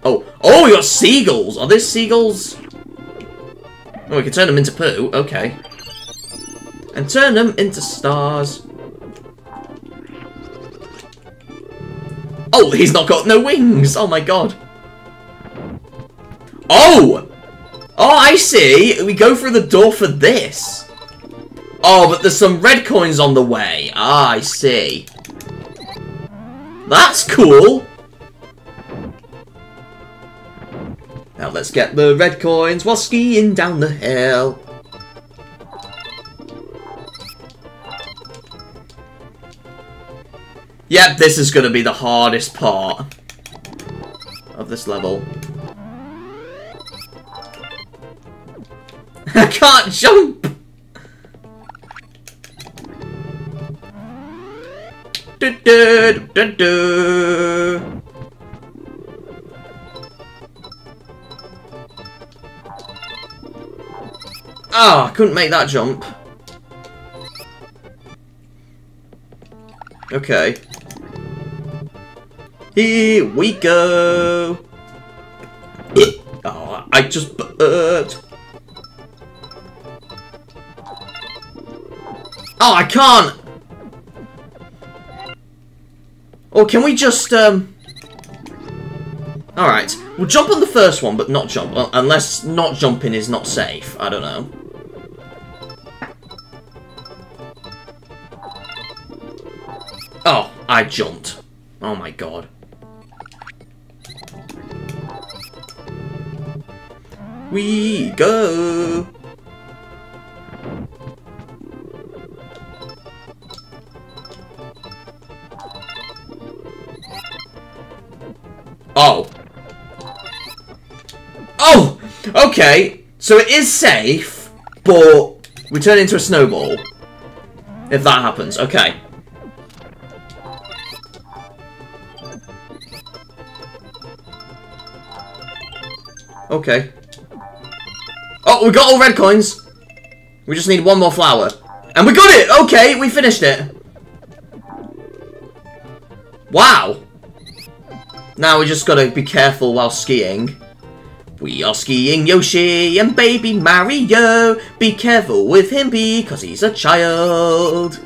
Oh, oh, we got seagulls! Are these seagulls? Oh, we can turn them into poo, okay. And turn them into stars. Oh, he's not got no wings! Oh my god. Oh! Oh, I see! We go through the door for this. Oh, but there's some red coins on the way. Ah, I see. That's cool! Now let's get the red coins while skiing down the hill. Yep, this is going to be the hardest part of this level. I can't jump! Oh, I couldn't make that jump. Okay. Here we go. oh, I just burped. Oh, I can't. Or can we just, um... Alright, we'll jump on the first one, but not jump, uh, unless not jumping is not safe. I don't know. Oh, I jumped. Oh my god. We go! Oh. Oh! Okay, so it is safe, but we turn into a snowball. If that happens, okay. Okay. Oh, we got all red coins. We just need one more flower. And we got it! Okay, we finished it. Wow. Now we just gotta be careful while skiing. We are skiing Yoshi and baby Mario. Be careful with him because he's a child.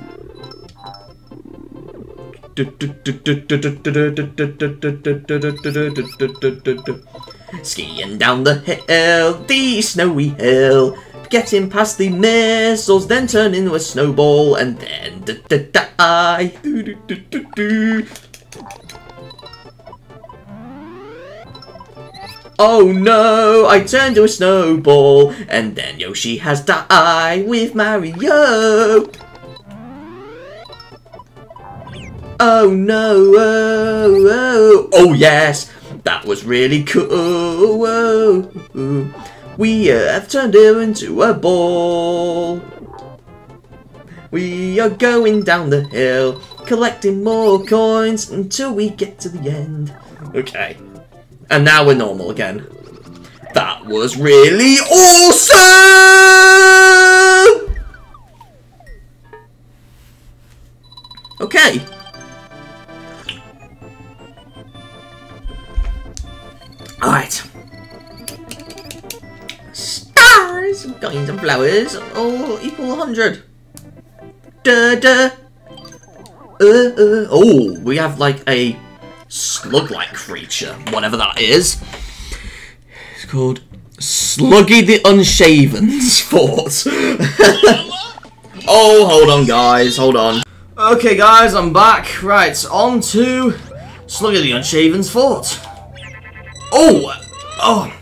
Skiing down the hill, the snowy hill. Getting past the missiles, then turn into a snowball, and then die. Oh no, I turned to a snowball, and then Yoshi has to died with Mario. Oh no, oh, oh, oh yes, that was really cool. Oh, we uh, have turned him into a ball. We are going down the hill, collecting more coins until we get to the end. Okay. And now we're normal again. That was really awesome! Okay. Alright. Stars, coins and flowers all equal 100. Duh, duh. Uh, uh. Oh, we have like a slug-like creature, whatever that is. It's called Sluggy the Unshaven's Fort. oh, hold on, guys, hold on. Okay, guys, I'm back. Right, on to Sluggy the Unshaven's Fort. Oh! Oh!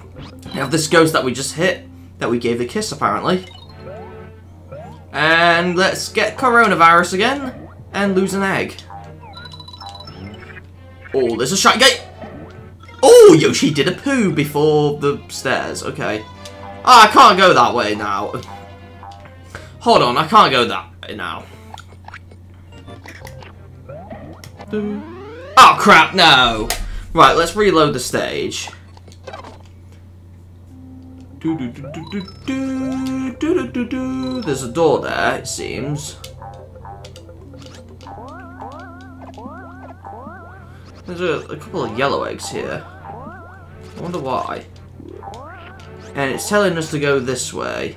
We have this ghost that we just hit, that we gave the kiss, apparently. And let's get coronavirus again, and lose an egg. Oh, there's a shot gate! Oh, Yoshi did a poo before the stairs. Okay. Oh, I can't go that way now. Hold on, I can't go that way now. Oh, crap, no! Right, let's reload the stage. There's a door there, it seems. There's a, a couple of yellow eggs here. I wonder why. And it's telling us to go this way.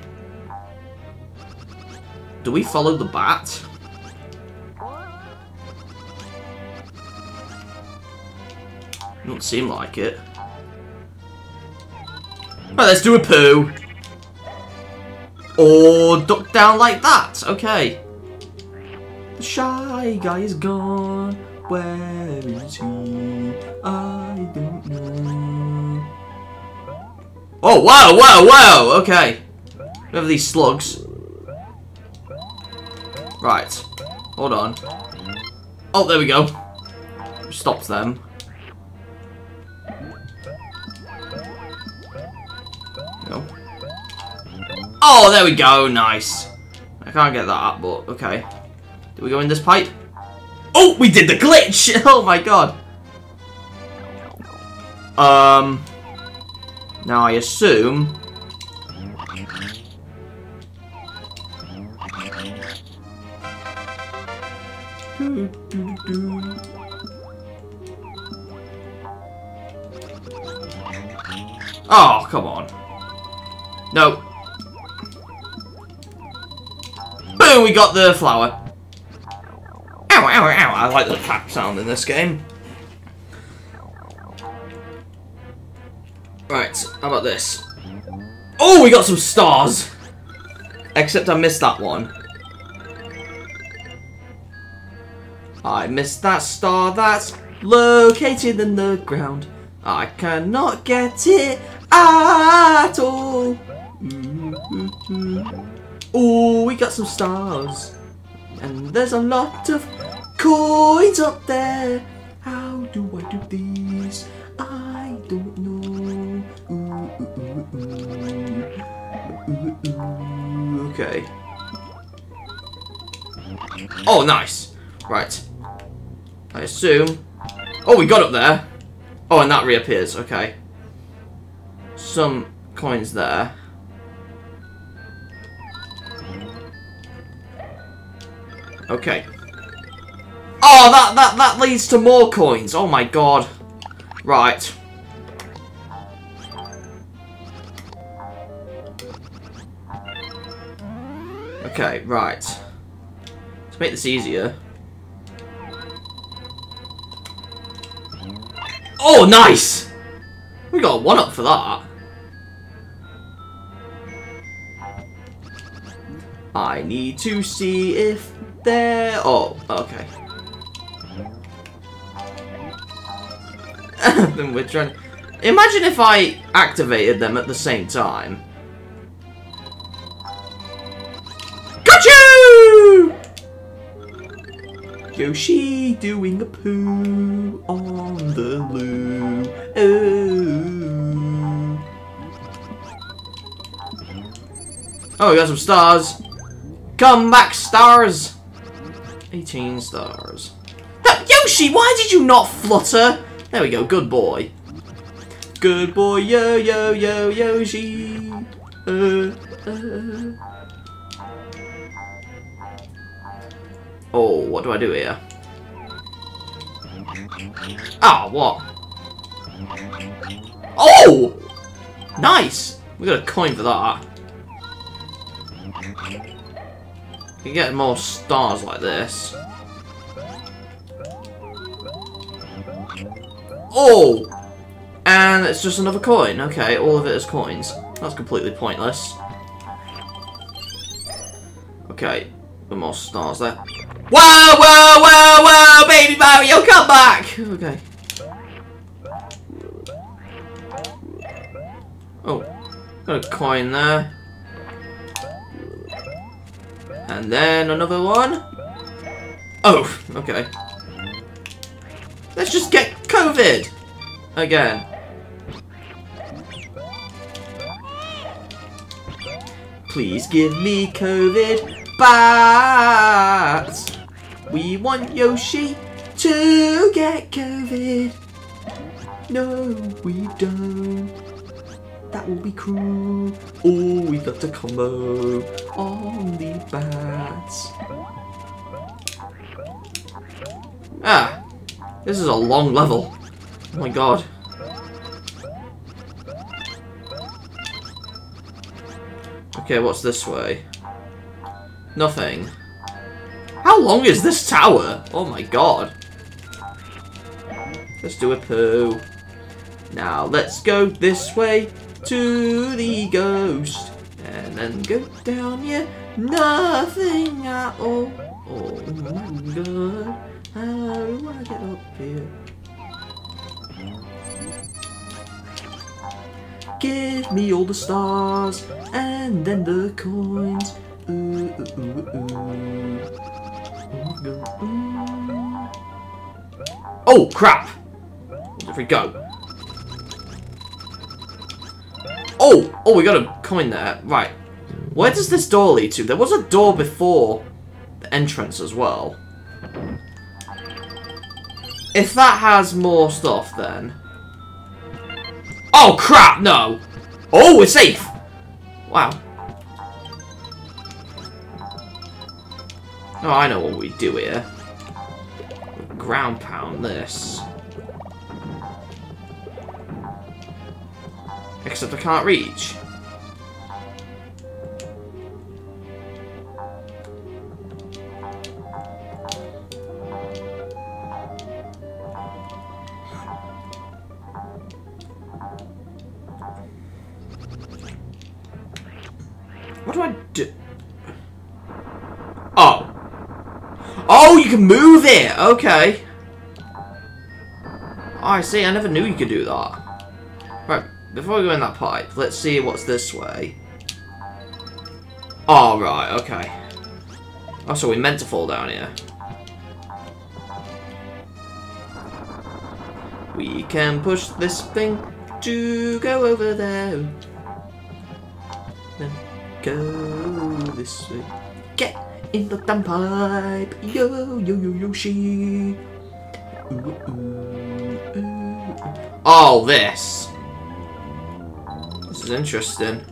Do we follow the bat? Don't seem like it. Right, let's do a poo. Or duck down like that. Okay. The shy guy is gone. Where is he? I don't know. Oh, wow, wow, wow! Okay. We have these slugs. Right. Hold on. Oh, there we go. stops them. No. Oh, there we go. Nice. I can't get that, up, but okay. Do we go in this pipe? Oh, we did the glitch! Oh my god. Um. Now I assume. Oh, come on. No. Boom, we got the flower. Ow, ow, ow. I like the clap sound in this game. Right, how about this? Oh, we got some stars! Except I missed that one. I missed that star that's located in the ground. I cannot get it at all. Oh, we got some stars. And there's a lot of coins up there. How do I do this? I don't know. Ooh, ooh, ooh, okay. Oh, nice. Right. I assume. Oh, we got up there. Oh, and that reappears. Okay. Some coins there. Okay. Oh, that, that, that leads to more coins. Oh my god. Right. Okay, right. To make this easier. Oh, nice! We got a one-up for that. I need to see if there... Oh, okay. Then we're trying... Imagine if I activated them at the same time. Got you! Yoshi doing a poo on the loo. Oh. Oh, we got some stars. Come back, stars! 18 stars. Yoshi, why did you not flutter? There we go, good boy. Good boy, yo, yo, yo, Yoshi. Uh, uh. Oh, what do I do here? Ah, what? Oh! Nice! We got a coin for that. You get more stars like this. Oh! And it's just another coin. Okay, all of it is coins. That's completely pointless. Okay, with more stars there. Whoa, whoa, whoa, whoa! Baby Mario, come back! Okay. Oh, got a coin there. And then another one. Oh, okay. Let's just get COVID! Again. Please give me COVID bats! We want Yoshi to get COVID. No, we don't. That will be cruel. Oh, we got a combo on the bats. Ah, this is a long level. Oh my god. Okay, what's this way? Nothing. How long is this tower? Oh my god. Let's do a poo. Now let's go this way to the ghost. And then go down here. Nothing at all. Oh my god. Get up here? Give me all the stars and then the coins. Ooh, ooh, ooh, ooh. Ooh, ooh. Oh, crap! If we go. Oh! Oh, we got a coin there. Right. Where does this door lead to? There was a door before the entrance as well. If that has more stuff, then... Oh, crap! No! Oh, we're safe! Wow. Oh, I know what we do here. Ground pound this. Except I can't reach. Oh, you can move it! Okay. Oh, I see. I never knew you could do that. Right, before we go in that pipe, let's see what's this way. Oh, right, okay. Oh, so we meant to fall down here. We can push this thing to go over there. Then go this way. Get in the damn pipe. Yo, yo, yo, Yoshi. Ooh, ooh, ooh. Oh, this. This is interesting.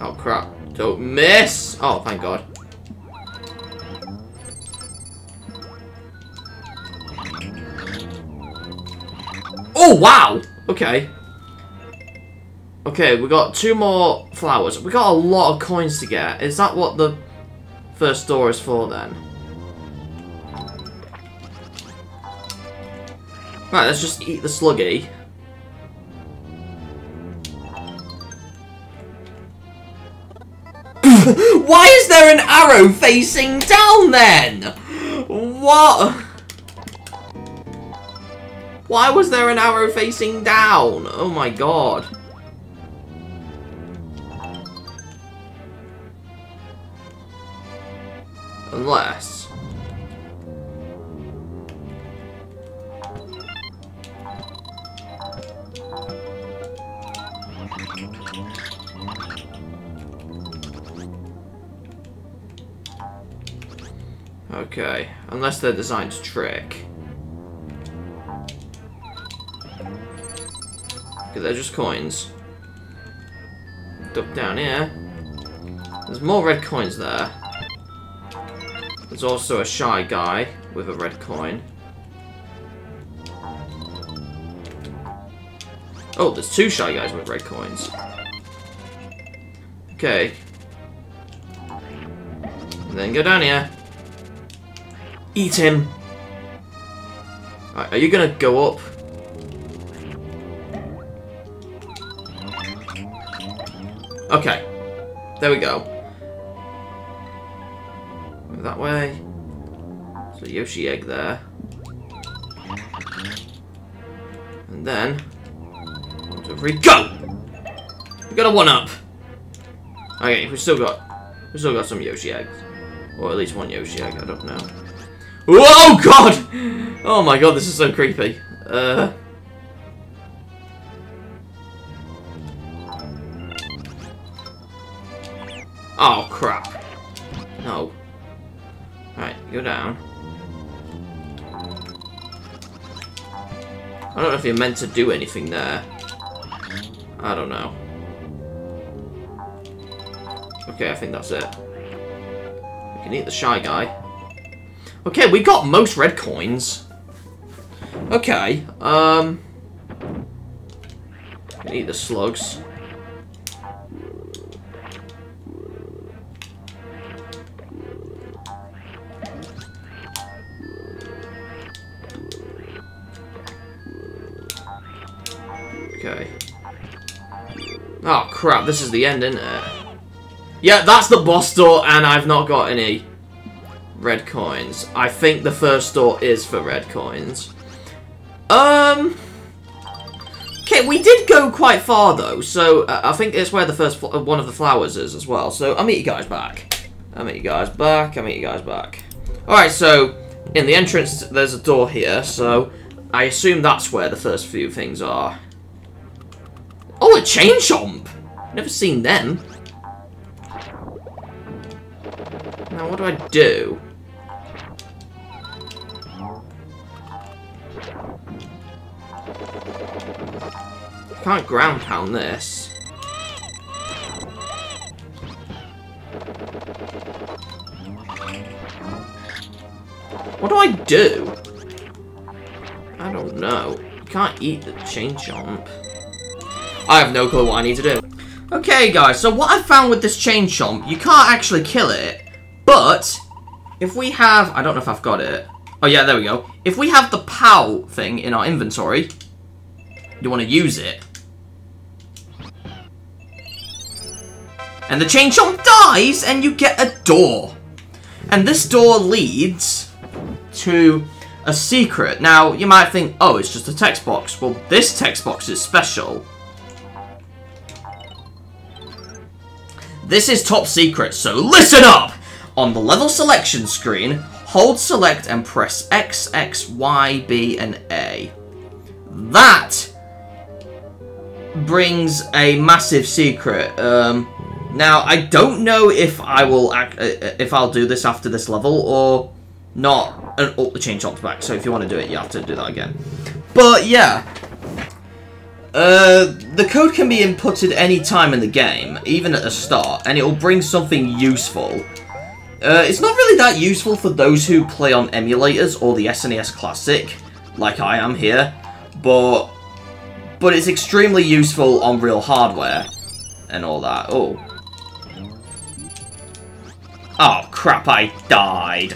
Oh, crap. Don't miss! Oh, thank God. Oh, wow! Okay. Okay, we got two more flowers. We got a lot of coins to get. Is that what the first door is for then? Right, let's just eat the sluggy. Why is there an arrow facing down then? What? Why was there an arrow facing down? Oh my god. Unless... Okay, unless they're designed to trick. Okay, they're just coins. Duck down here. There's more red coins there. There's also a shy guy with a red coin. Oh, there's two shy guys with red coins. Okay. And then go down here. Eat him! Right, are you gonna go up? Okay. There we go. That way. So Yoshi egg there. And then... So we go! We got a one-up! Okay, we still got... We still got some Yoshi eggs. Or at least one Yoshi egg, I don't know. Oh god! Oh my god, this is so creepy. Uh... Oh crap. Go down. I don't know if you're meant to do anything there. I don't know. Okay, I think that's it. We can eat the Shy Guy. Okay, we got most red coins. Okay, um... Can Eat the slugs. Oh crap, this is the end, isn't it? Yeah, that's the boss door, and I've not got any red coins. I think the first door is for red coins. Um... Okay, we did go quite far, though, so uh, I think it's where the first one of the flowers is as well, so I'll meet you guys back. I'll meet you guys back. I'll meet you guys back. Alright, so in the entrance, there's a door here, so I assume that's where the first few things are. Oh, a chain chomp! Never seen them. Now, what do I do? Can't ground pound this. What do I do? I don't know. can't eat the chain chomp. I have no clue what I need to do. Okay, guys, so what I found with this chain chomp, you can't actually kill it, but if we have... I don't know if I've got it. Oh, yeah, there we go. If we have the POW thing in our inventory, you want to use it. And the chain chomp dies, and you get a door. And this door leads to a secret. Now, you might think, oh, it's just a text box. Well, this text box is special. This is top secret, so listen up! On the level selection screen, hold select and press X, X, Y, B, and A. That brings a massive secret. Um, now, I don't know if I will act, uh, uh if I'll do this after this level or not. And oh, the chain chomp's back. So if you want to do it, you have to do that again. But yeah, uh, the code can be inputted any time in the game, even at the start, and it will bring something useful. Uh, it's not really that useful for those who play on emulators or the SNES Classic, like I am here, but but it's extremely useful on real hardware and all that. Oh. Oh, crap, I died.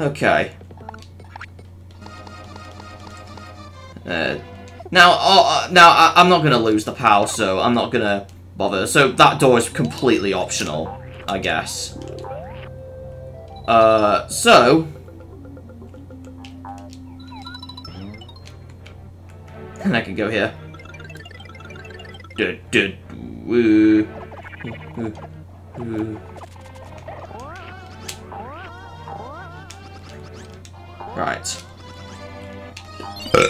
Okay. Uh, now, uh, now I, am not going to lose the POW, so I'm not going to bother. So that door is completely optional, I guess. Uh, so... And I can go here. Woo. Right.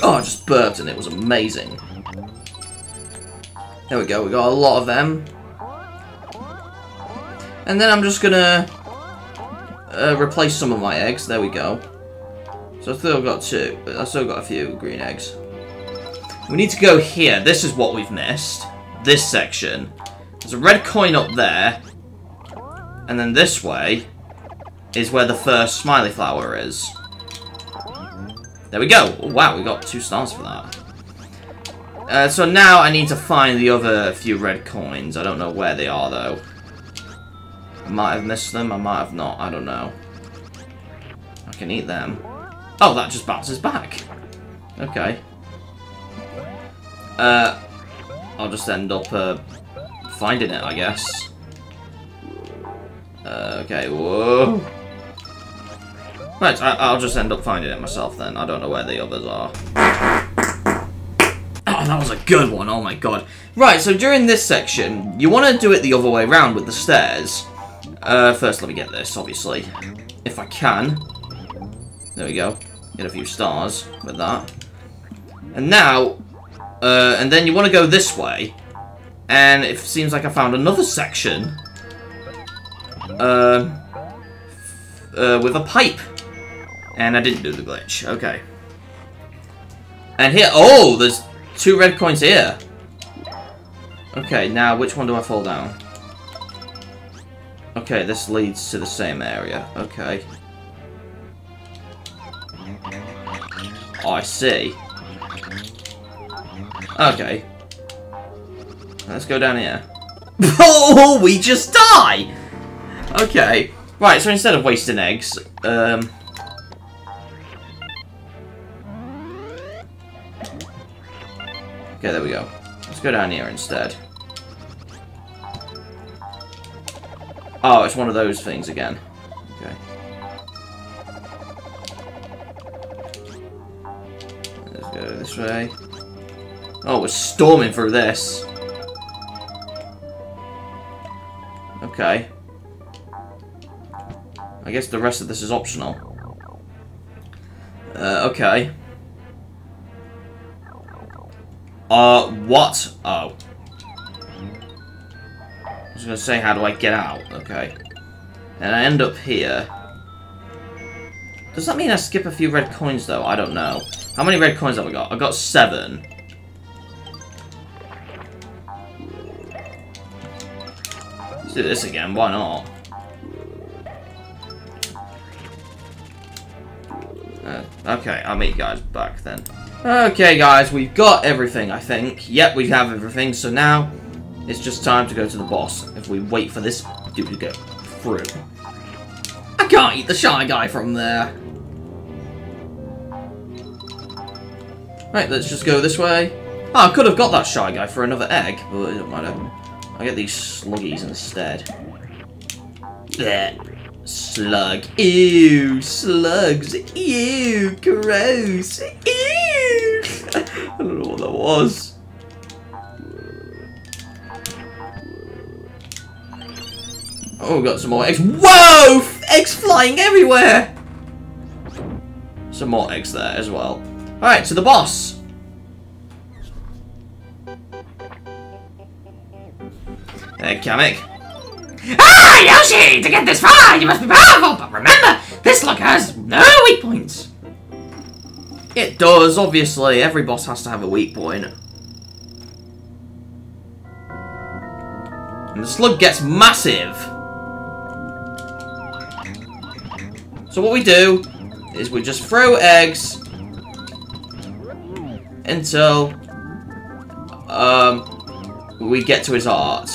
Oh, I just burped and it was amazing. There we go, we got a lot of them. And then I'm just gonna uh, replace some of my eggs. There we go. So I've still got two. But I've still got a few green eggs. We need to go here. This is what we've missed. This section. There's a red coin up there. And then this way is where the first smiley flower is. There we go. Oh, wow, we got two stars for that. Uh, so now I need to find the other few red coins. I don't know where they are, though. I might have missed them. I might have not. I don't know. I can eat them. Oh, that just bounces back. Okay. Uh, I'll just end up uh, finding it, I guess. Uh, okay, whoa. Right, I will just end up finding it myself then. I don't know where the others are. Oh, that was a good one. Oh my god. Right, so during this section, you want to do it the other way around with the stairs. Uh, first, let me get this, obviously. If I can. There we go. Get a few stars with that. And now, uh, and then you want to go this way. And it seems like I found another section. Uh, uh, with a pipe. And I didn't do the glitch. Okay. And here... Oh, there's two red coins here. Okay, now which one do I fall down? Okay, this leads to the same area. Okay. Oh, I see. Okay. Let's go down here. oh, we just die! Okay. Right, so instead of wasting eggs, um... Okay, there we go. Let's go down here instead. Oh, it's one of those things again. Okay. Let's go this way. Oh, we're storming through this. Okay. I guess the rest of this is optional. Uh, okay. Uh, what? Oh. I was gonna say, how do I get out? Okay. And I end up here. Does that mean I skip a few red coins, though? I don't know. How many red coins have I got? I got seven. Let's do this again, why not? Uh, okay, I'll meet you guys back then. Okay, guys, we've got everything, I think. Yep, we have everything, so now it's just time to go to the boss if we wait for this dude to go through. I can't eat the Shy Guy from there. Right, let's just go this way. Oh, I could have got that Shy Guy for another egg, but it don't matter. I'll get these sluggies instead. Blech. Slug. Ew, slugs. Ew, gross. Ew. That was. Oh, we got some more eggs. Whoa! Eggs flying everywhere! Some more eggs there as well. Alright, to the boss. Hey, Kamek. Ah, Yoshi! To get this far, you must be powerful, but remember, this look has no weak points. It does, obviously. Every boss has to have a weak point. And the slug gets massive. So what we do is we just throw eggs until um, we get to his heart.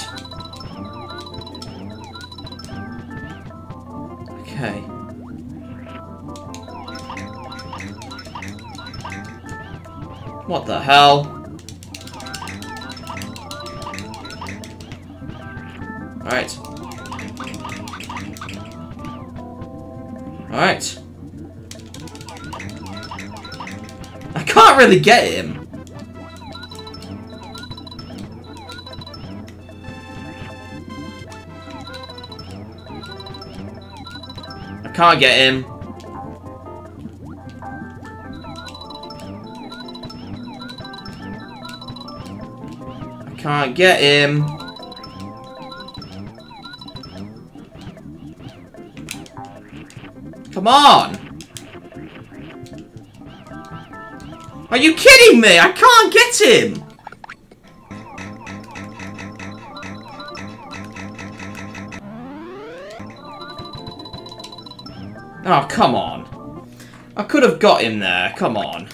Okay. What the hell? Alright. Alright. I can't really get him. I can't get him. Can't get him. Come on! Are you kidding me? I can't get him! Oh, come on. I could have got him there. Come on.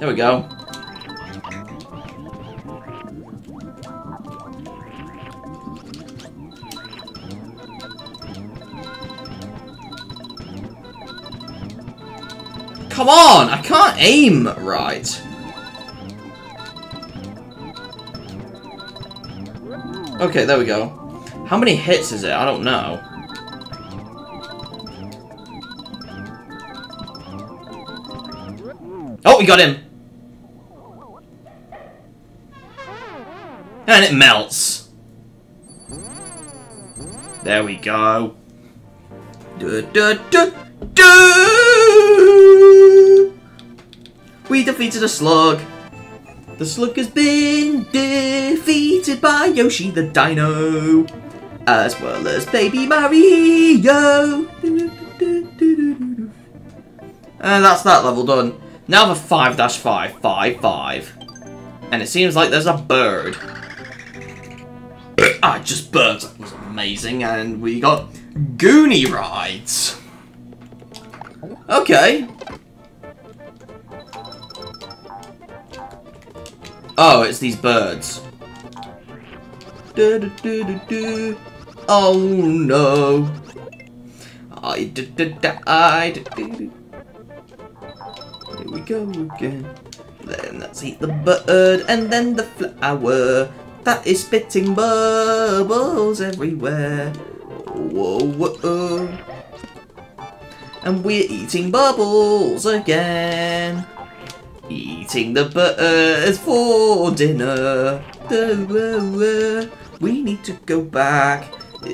There we go. Come on! I can't aim right. Okay, there we go. How many hits is it? I don't know. Oh, we got him! And it melts. There we go. Du, du, du, du! We defeated a slug. The slug has been defeated by Yoshi the Dino, as well as Baby Mario. And that's that level done. Now the 5-5, 5, 5. And it seems like there's a bird. ah, just birds. That was amazing. And we got Goonie rides. Okay. Oh, it's these birds. Du, du, du. Oh no. I did died. Here we go again. Then let's eat the bird and then the flower that is spitting bubbles everywhere. Whoa, whoa. And we're eating bubbles again. Eating the birds for dinner. We need to go back uh,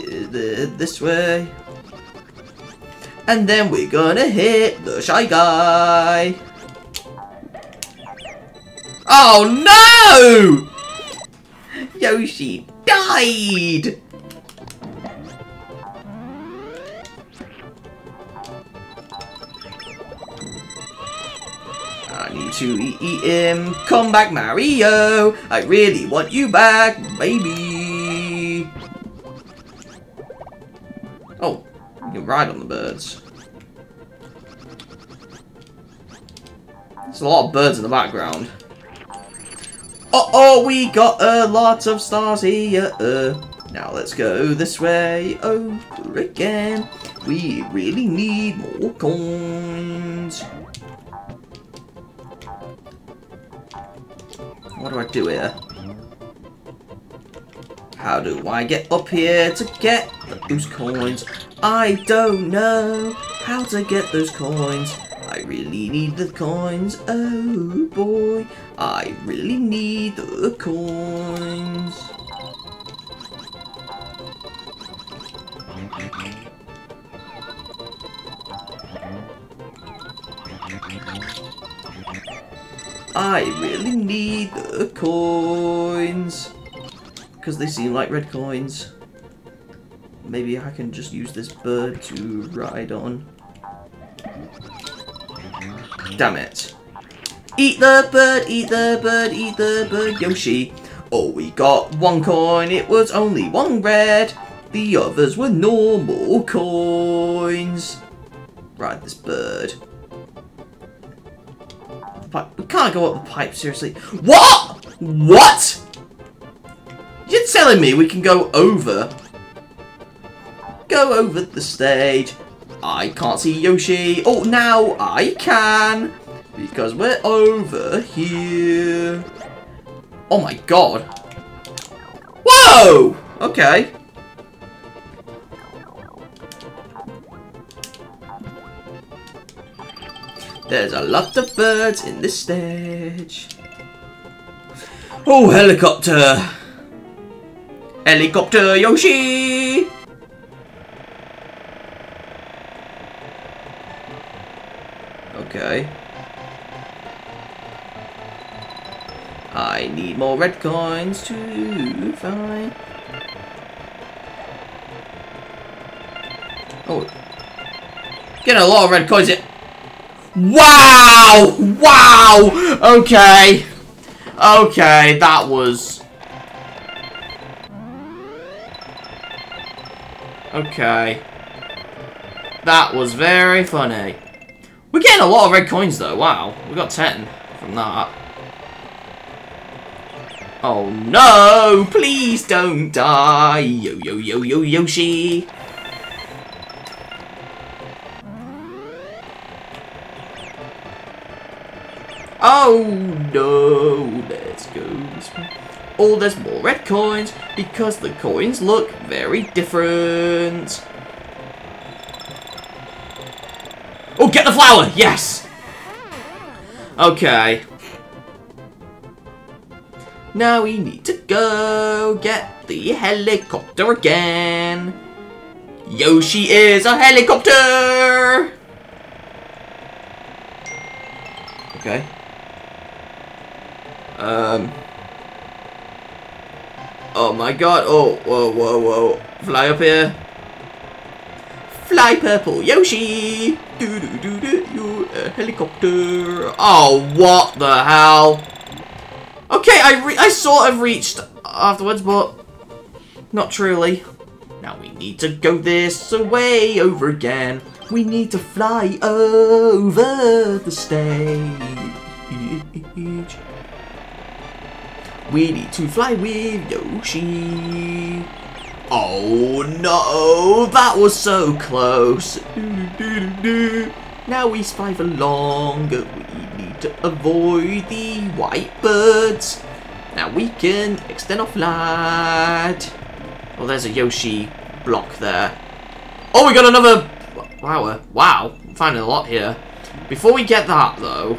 this way. And then we're gonna hit the Shy Guy. Oh no! Yoshi died! To eat him. Come back, Mario. I really want you back, baby. Oh, you can ride on the birds. There's a lot of birds in the background. Uh oh, we got a lot of stars here. Now let's go this way over again. We really need more coins. What do I do here? How do I get up here to get those coins? I don't know how to get those coins. I really need the coins. Oh boy, I really need the coins. I really need the coins. Because they seem like red coins. Maybe I can just use this bird to ride on. Damn it. Eat the bird, eat the bird, eat the bird, Yoshi. Oh, we got one coin, it was only one red. The others were normal coins. Ride this bird. We can't go up the pipe, seriously. What? What? You're telling me we can go over? Go over the stage. I can't see Yoshi. Oh, now I can. Because we're over here. Oh my god. Whoa! Okay. There's a lot of birds in this stage. Oh, helicopter! Helicopter Yoshi! Okay. I need more red coins to find. Oh. Getting a lot of red coins. Wow! Wow! Okay. Okay, that was... Okay. That was very funny. We're getting a lot of red coins though, wow. We got 10 from that. Oh no! Please don't die! Yo yo yo yo Yoshi! Oh no, let's go. Oh, there's more red coins because the coins look very different. Oh, get the flower! Yes! Okay. Now we need to go get the helicopter again. Yoshi is a helicopter! Okay. Um. Oh my god. Oh, whoa, whoa, whoa. Fly up here. Fly purple Yoshi. Do do do do. You a helicopter. Oh, what the hell? Okay, I I sort of reached afterwards, but not truly. Now we need to go this way over again. We need to fly over the stage. We need to fly with Yoshi. Oh no, that was so close. Now we fly longer. We need to avoid the white birds. Now we can extend our flight. Oh, there's a Yoshi block there. Oh, we got another... Wow, wow, I'm finding a lot here. Before we get that, though...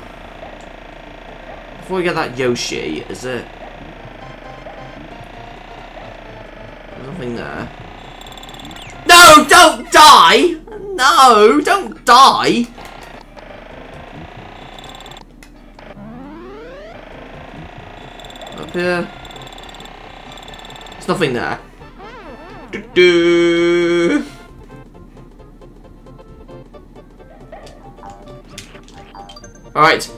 Before we get that Yoshi, is it... Nothing there. No, don't die! No, don't die! Up here. There's nothing there. Do-do. Alright.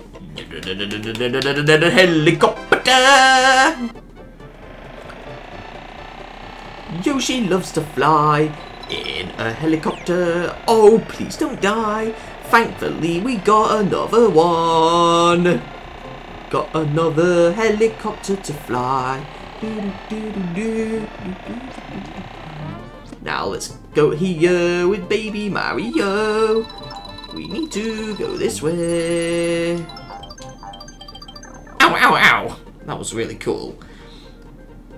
Helicopter! Yoshi loves to fly in a helicopter. Oh, please don't die. Thankfully, we got another one. Got another helicopter to fly. Now let's go here with baby Mario. We need to go this way. Ow, ow, ow. That was really cool.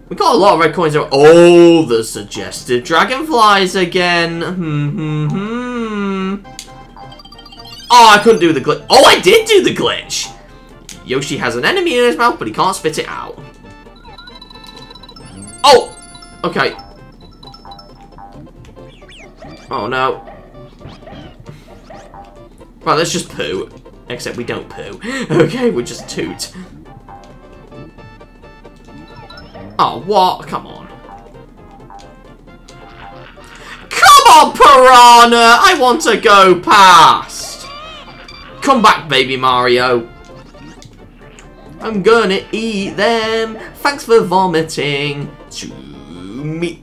We got a lot of red coins. Oh, the suggestive dragonflies again. Hmm, hmm, hmm. Oh, I couldn't do the glitch. Oh, I did do the glitch. Yoshi has an enemy in his mouth, but he can't spit it out. Oh! Okay. Oh, no. Right, let's just poo. Except we don't poo. Okay, we just toot. Oh, what? Come on. Come on, Piranha! I want to go past! Come back, baby Mario. I'm gonna eat them. Thanks for vomiting to me.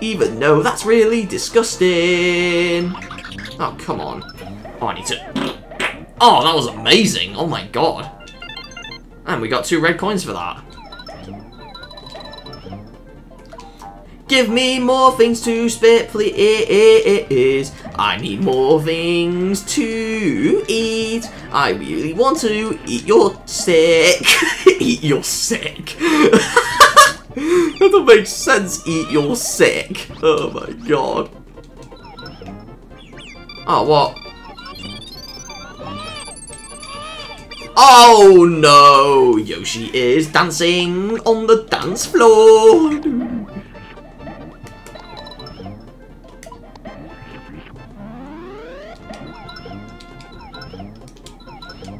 Even though that's really disgusting. Oh, come on. Oh, I need to... Oh, that was amazing. Oh my god. And we got two red coins for that. Give me more things to spit, please. I need more things to eat. I really want to eat your sick. eat your sick. that doesn't make sense, eat your sick. Oh my god. Oh, what? Oh no! Yoshi is dancing on the dance floor!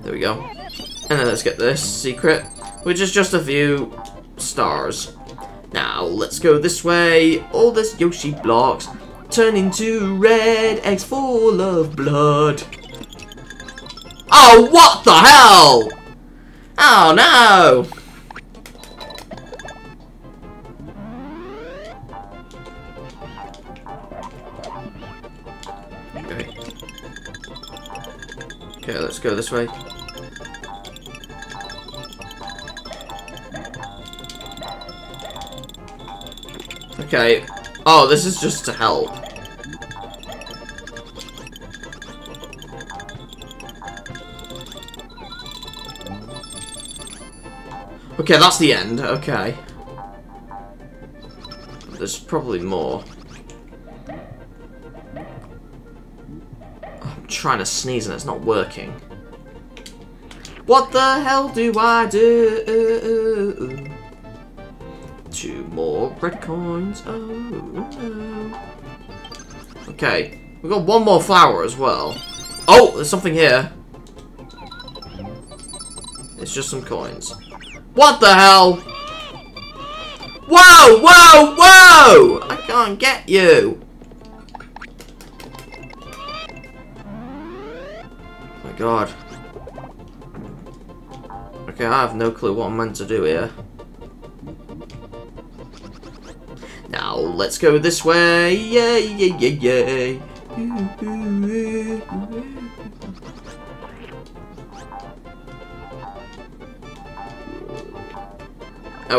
There we go. And then let's get this secret, which is just a few stars. Now, let's go this way. All this Yoshi blocks turn into red eggs full of blood. Oh, what the hell? Oh, no. Okay. Okay, let's go this way. Okay. Oh, this is just to help. Okay, that's the end. Okay. There's probably more. I'm trying to sneeze and it's not working. What the hell do I do? Two more red coins. Oh, no. Okay. We've got one more flower as well. Oh, there's something here. It's just some coins. What the hell? Whoa, whoa, whoa! I can't get you. Oh my god. Okay, I have no clue what I'm meant to do here. Now, let's go this way. Yay, yay, yay, yay.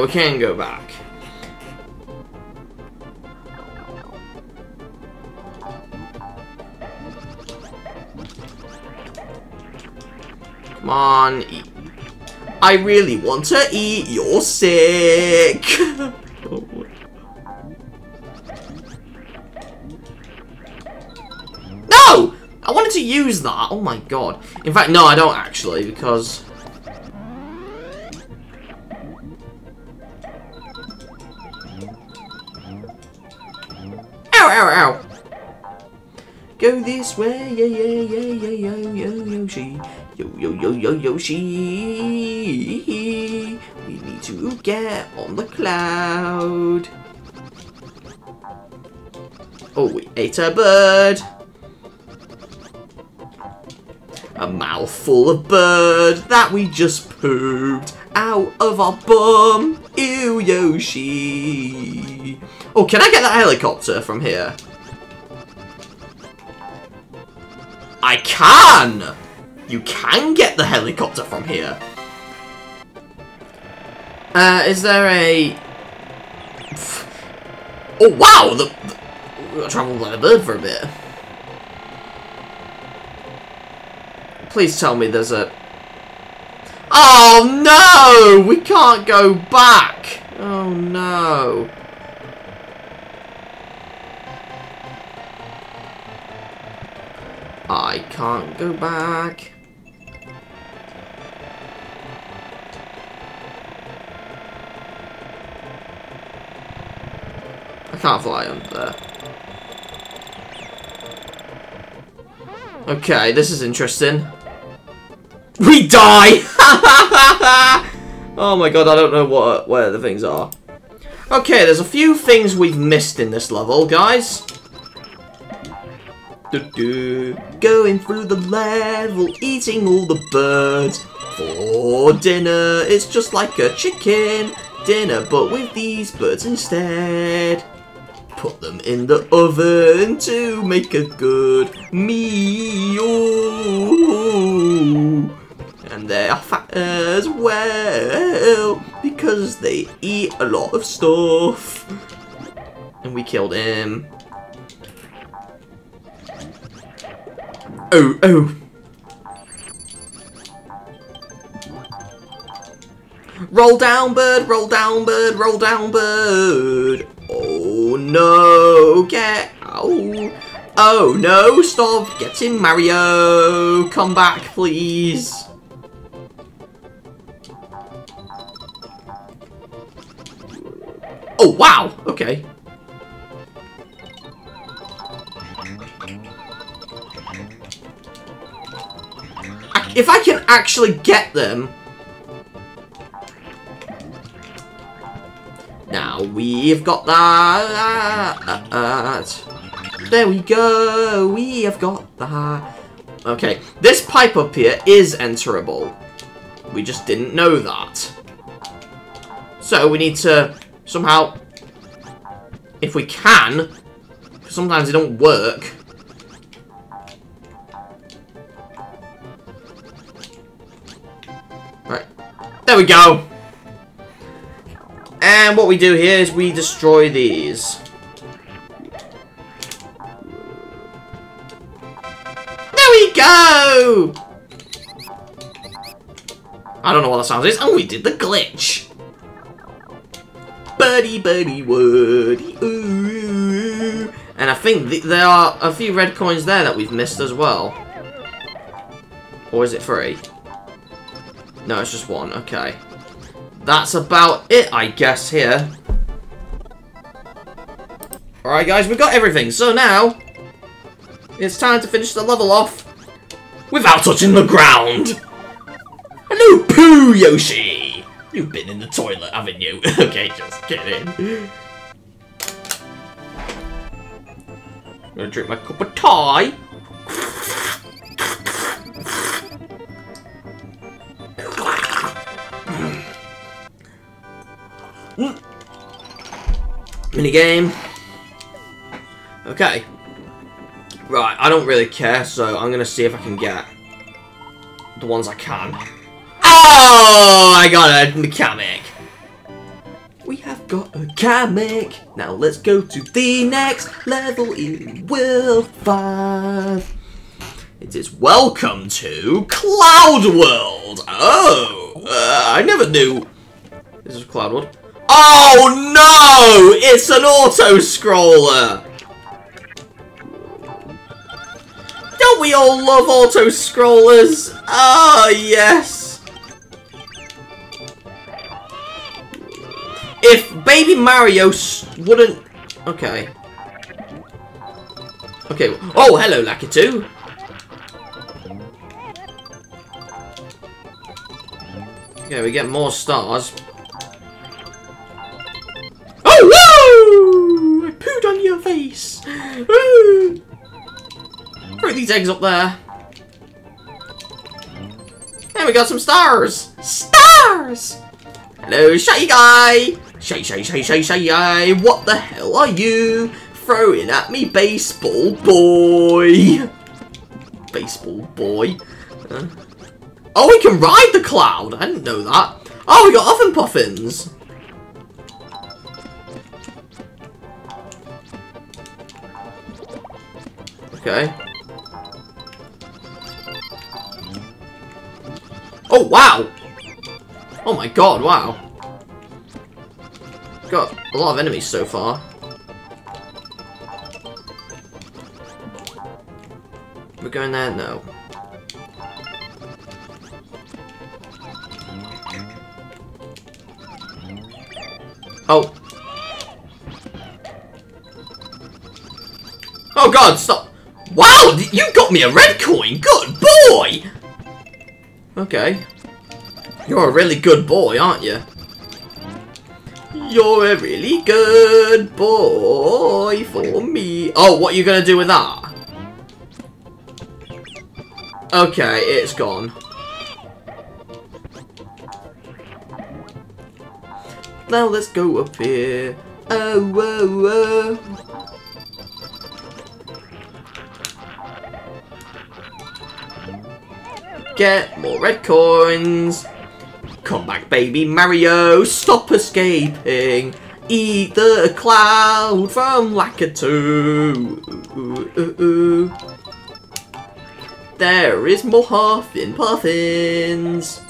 We can go back. Come on, eat. I really want to eat your sick. Oh, no! I wanted to use that. Oh my god. In fact, no, I don't actually, because... Go this way, yeah, yeah, yeah, yeah, yo, yo, Yoshi. Yo, yo, yo, yo, Yoshi. We need to get on the cloud. Oh, we ate a bird. A mouthful of bird that we just pooped out of our bum. Ew, Yoshi. Oh, can I get that helicopter from here? I can! You can get the helicopter from here. Uh, is there a... Oh, wow! The, the... Got traveled by the bird for a bit. Please tell me there's a... Oh, no! We can't go back! Oh, no. I can't go back. I can't fly under there. Okay, this is interesting. We die! oh my god, I don't know what where the things are. Okay, there's a few things we've missed in this level, guys. Going through the level, eating all the birds. For dinner, it's just like a chicken dinner, but with these birds instead. Put them in the oven to make a good meal. And they are fat as well, because they eat a lot of stuff. And we killed him. Oh, oh. Roll down, bird, roll down, bird, roll down, bird. Oh, no, get out. Oh, no, stop getting Mario. Come back, please. Oh, wow, okay. If I can actually get them... Now we've got that. There we go. We have got that. Okay, this pipe up here is enterable. We just didn't know that. So we need to somehow, if we can, sometimes it don't work, There we go. And what we do here is we destroy these. There we go! I don't know what the sound is. Oh, we did the glitch. Buddy, buddy, woody, ooh. And I think th there are a few red coins there that we've missed as well. Or is it three? No, it's just one. Okay. That's about it, I guess, here. Alright, guys, we've got everything. So now, it's time to finish the level off without touching the ground. Hello, Poo Yoshi! You've been in the toilet, haven't you? okay, just kidding. I'm gonna drink my cup of tea. Minigame. Okay. Right, I don't really care, so I'm gonna see if I can get the ones I can. Oh, I got a mechanic. We have got a Kamek. Now let's go to the next level in World 5. It is welcome to Cloud World. Oh, uh, I never knew. This is Cloud World. Oh no! It's an auto-scroller! Don't we all love auto-scrollers? Ah, oh, yes! If Baby Mario wouldn't... Okay. Okay. Oh, hello, Lakitu. Okay, we get more stars. Whoa! I pooed on your face. Woo! Throw these eggs up there. And we got some stars. Stars! Hello, Shy Guy. Shy, shy, shy, shy, shy guy. What the hell are you throwing at me, baseball boy? Baseball boy. Uh, oh, we can ride the cloud. I didn't know that. Oh, we got Huffin Puffins. Okay. Oh, wow! Oh my god, wow. Got a lot of enemies so far. We're going there? No. Oh. Oh god, stop. Wow, you got me a red coin. Good boy. Okay. You're a really good boy, aren't you? You're a really good boy for me. Oh, what are you going to do with that? Okay, it's gone. Now let's go up here. Oh, whoa, whoa. Get more red coins. Come back, baby Mario. Stop escaping. Eat the cloud from Lakitu. There is more Huffin Puffins.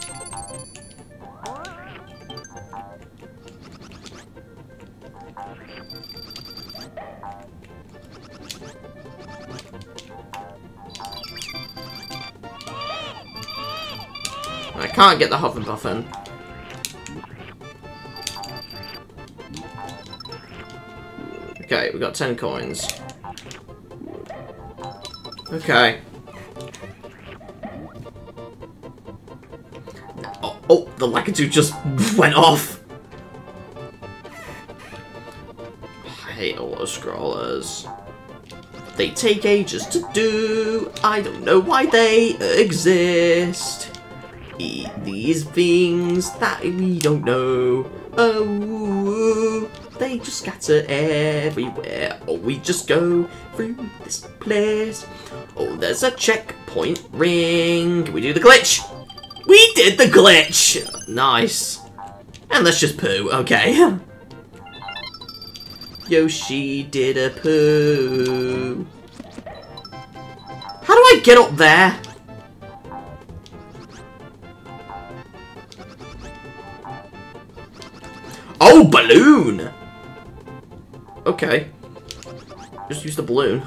Can't get the Huffin Puffin. Okay, we got 10 coins. Okay. Oh, oh the Lakitu just went off. I hate auto scrollers. They take ages to do. I don't know why they exist. Eat these things that we don't know. Oh, they just scatter everywhere. Oh, we just go through this place. Oh, there's a checkpoint ring. Can we do the glitch? We did the glitch! Nice. And let's just poo, okay. Yoshi did a poo. How do I get up there? Oh, balloon! Okay. Just use the balloon.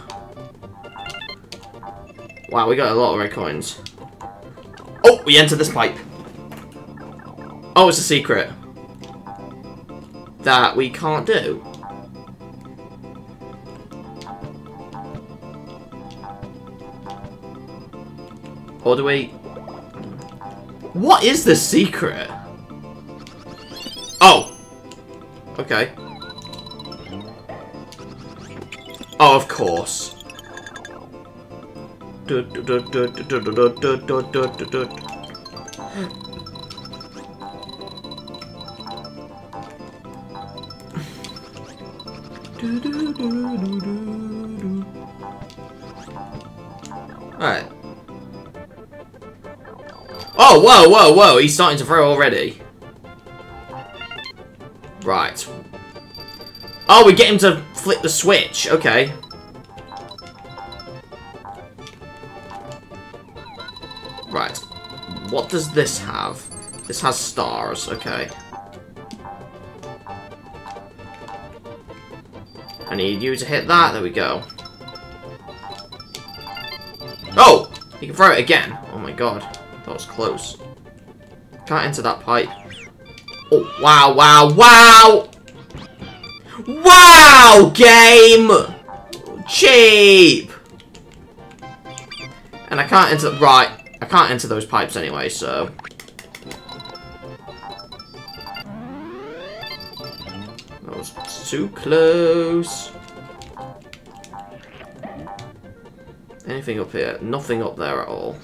Wow, we got a lot of red coins. Oh, we entered this pipe. Oh, it's a secret. That we can't do. Or do we... What is the secret? Oh! Okay. Oh, of course. Alright. Oh, whoa, whoa, whoa, he's starting to throw already. Right. Oh, we get him to flip the switch. Okay. Right. What does this have? This has stars. Okay. I need you to hit that. There we go. Oh! He can throw it again. Oh my god. That was close. Can't enter that pipe. Oh, wow, wow, wow! Wow, game! Cheap! And I can't enter... Right. I can't enter those pipes anyway, so... That was too close. Anything up here? Nothing up there at all.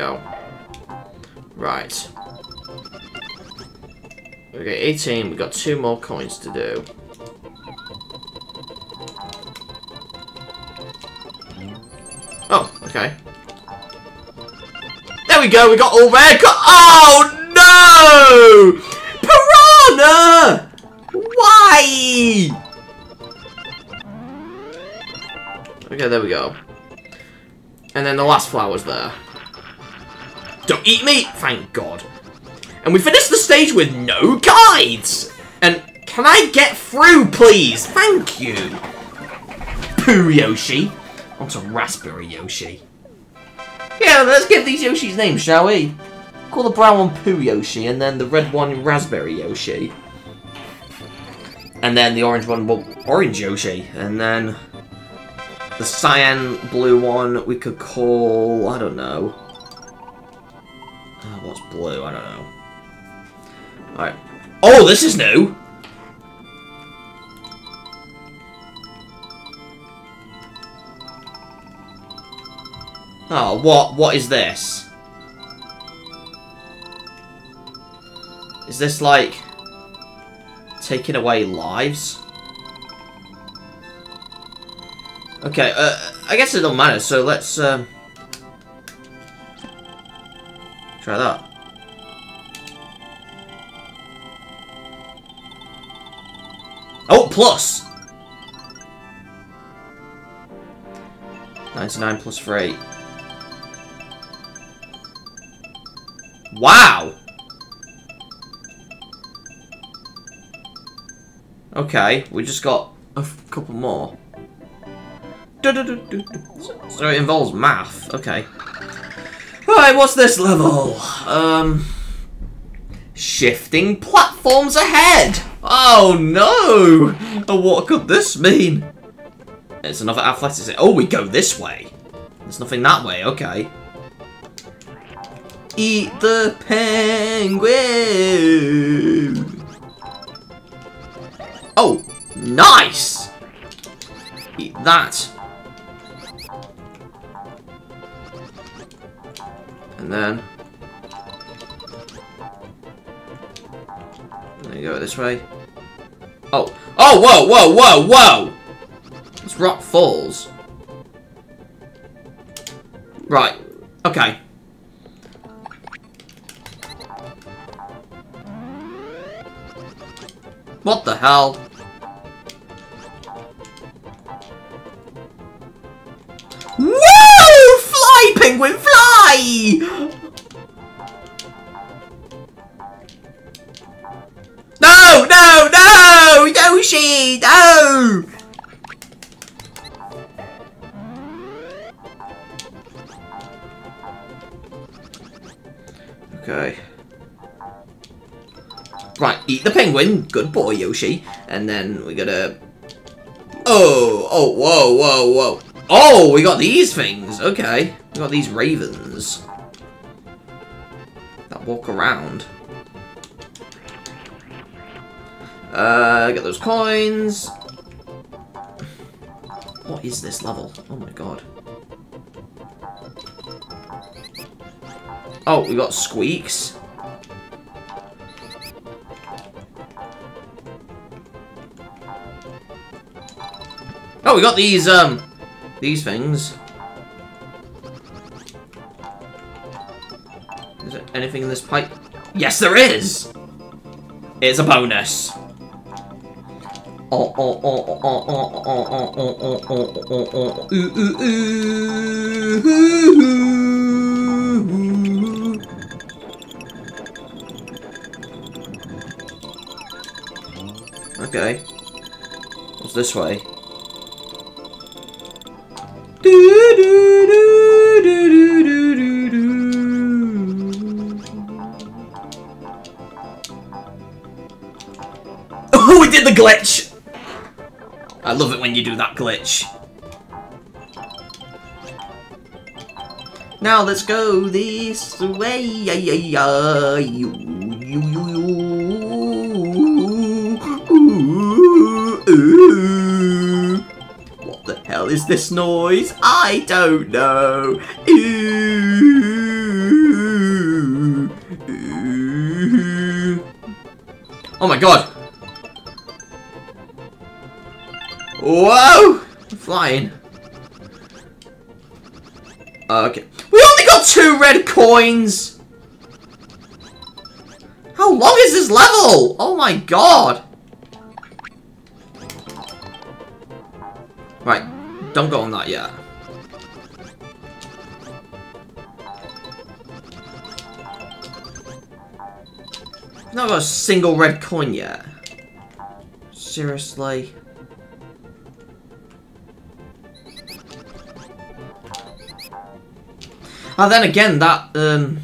Go. Right. Okay, 18. We've got two more coins to do. Oh, okay. There we go, we got all red Oh, no! Piranha! Why? Okay, there we go. And then the last flower's there. Don't eat me! Thank God. And we finished the stage with no guides! And can I get through, please? Thank you! Poo Yoshi. Onto Raspberry Yoshi. Yeah, let's give these Yoshis names, shall we? Call the brown one Poo Yoshi, and then the red one Raspberry Yoshi. And then the orange one, well, Orange Yoshi. And then the cyan blue one we could call, I don't know. What's blue? I don't know. Alright. Oh, this is new! Oh, what? What is this? Is this like taking away lives? Okay, uh, I guess it don't matter, so let's um, try that. Oh, plus! 99 plus 3. Wow! Okay, we just got a couple more. So it involves math. Okay. Right, what's this level? Um, shifting platforms ahead. Oh no! Oh, what could this mean? It's another athletics. Oh, we go this way. There's nothing that way. Okay. Eat the penguin. Oh, nice. Eat that. And then... There you go, this way. Oh. Oh, whoa, whoa, whoa, whoa! This rock falls. Right. Okay. What the hell? Woo! Fly, penguin, fly! No, no, no! Yoshi, no! Okay. Right, eat the penguin. Good boy, Yoshi. And then we gotta... Oh, oh, whoa, whoa, whoa. Oh, we got these things. Okay. We got these ravens. That walk around. Uh, get those coins. What is this level? Oh my god. Oh, we got squeaks. Oh, we got these, um, these things. Is there anything in this pipe? Yes, there is! It's a bonus. Oh, oh, oh, oh, do do do do do do do. Oh, we did the glitch! I love it when you do that glitch. Now let's go this way. Yeah, yeah, yeah. You, you, you, you. Ooh, ooh, ooh. Hell is this noise? I don't know. Oh my god! Whoa! I'm flying. Uh, okay. We only got two red coins! How long is this level? Oh my god! Don't go on that yet. Not got a single red coin yet. Seriously? Oh, then again, that, um...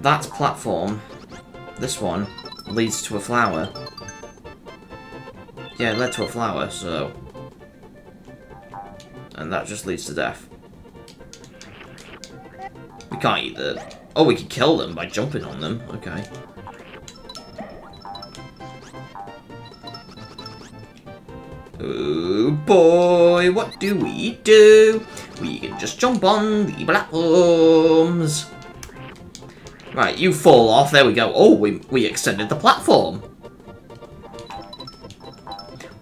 That platform, this one, leads to a flower. Yeah, it led to a flower, so... And that just leads to death. We can't eat the... Oh, we can kill them by jumping on them. Okay. Oh boy, what do we do? We can just jump on the platforms. Right, you fall off. There we go. Oh, we, we extended the platform.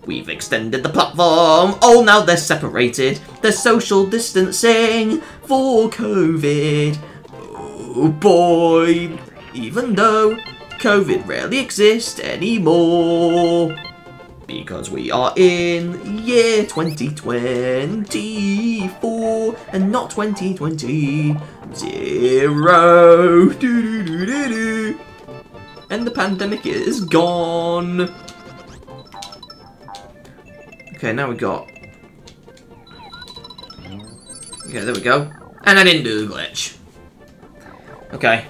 We've extended the platform. Oh, now they're separated. They're social distancing for COVID. Oh boy. Even though COVID rarely exists anymore. Because we are in year 2024 and not 2020. Zero. Doo -doo -doo. And the pandemic is gone. Okay, now we got... Okay, there we go. And I didn't do the glitch. Okay.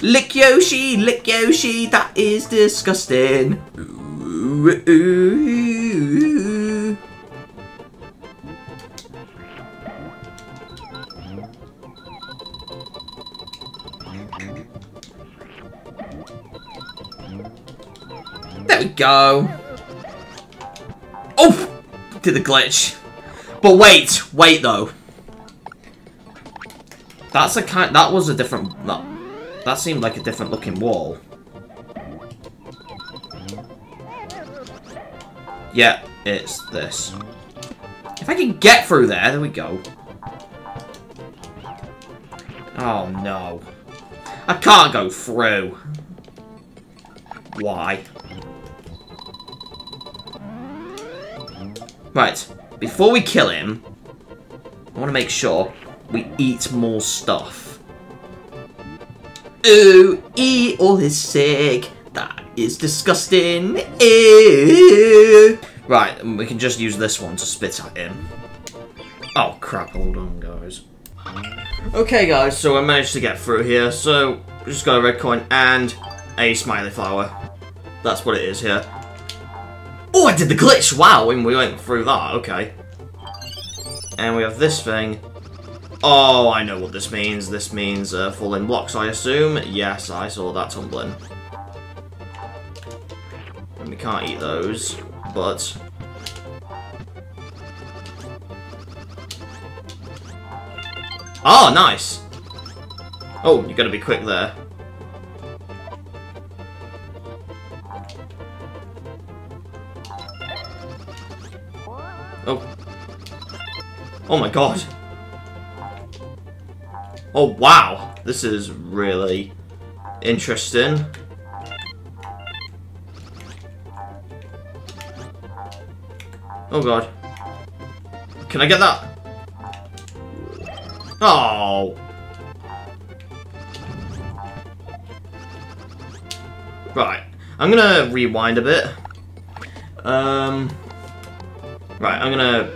Lick Yoshi, lick Yoshi, that is disgusting. There we go. Oh! Did the glitch. But wait, wait though. That's a kind. That was a different. That, that seemed like a different looking wall. Yeah, it's this. If I can get through there, there we go. Oh no. I can't go through. Why? Right, before we kill him, I want to make sure we eat more stuff. Ooh, eat all his sick. That is disgusting. Ew. Right, and we can just use this one to spit at him. Oh crap, hold on guys. Okay guys, so I managed to get through here, so just got a red coin and a smiley flower. That's what it is here. Oh, I did the glitch! Wow, when we went through that, okay. And we have this thing. Oh, I know what this means. This means uh, falling blocks, I assume. Yes, I saw that tumbling. And we can't eat those, but... Oh, nice! Oh, you gotta be quick there. Oh. Oh my god. Oh wow. This is really interesting. Oh god. Can I get that? Oh. Right. I'm gonna rewind a bit. Um... Right, I'm gonna...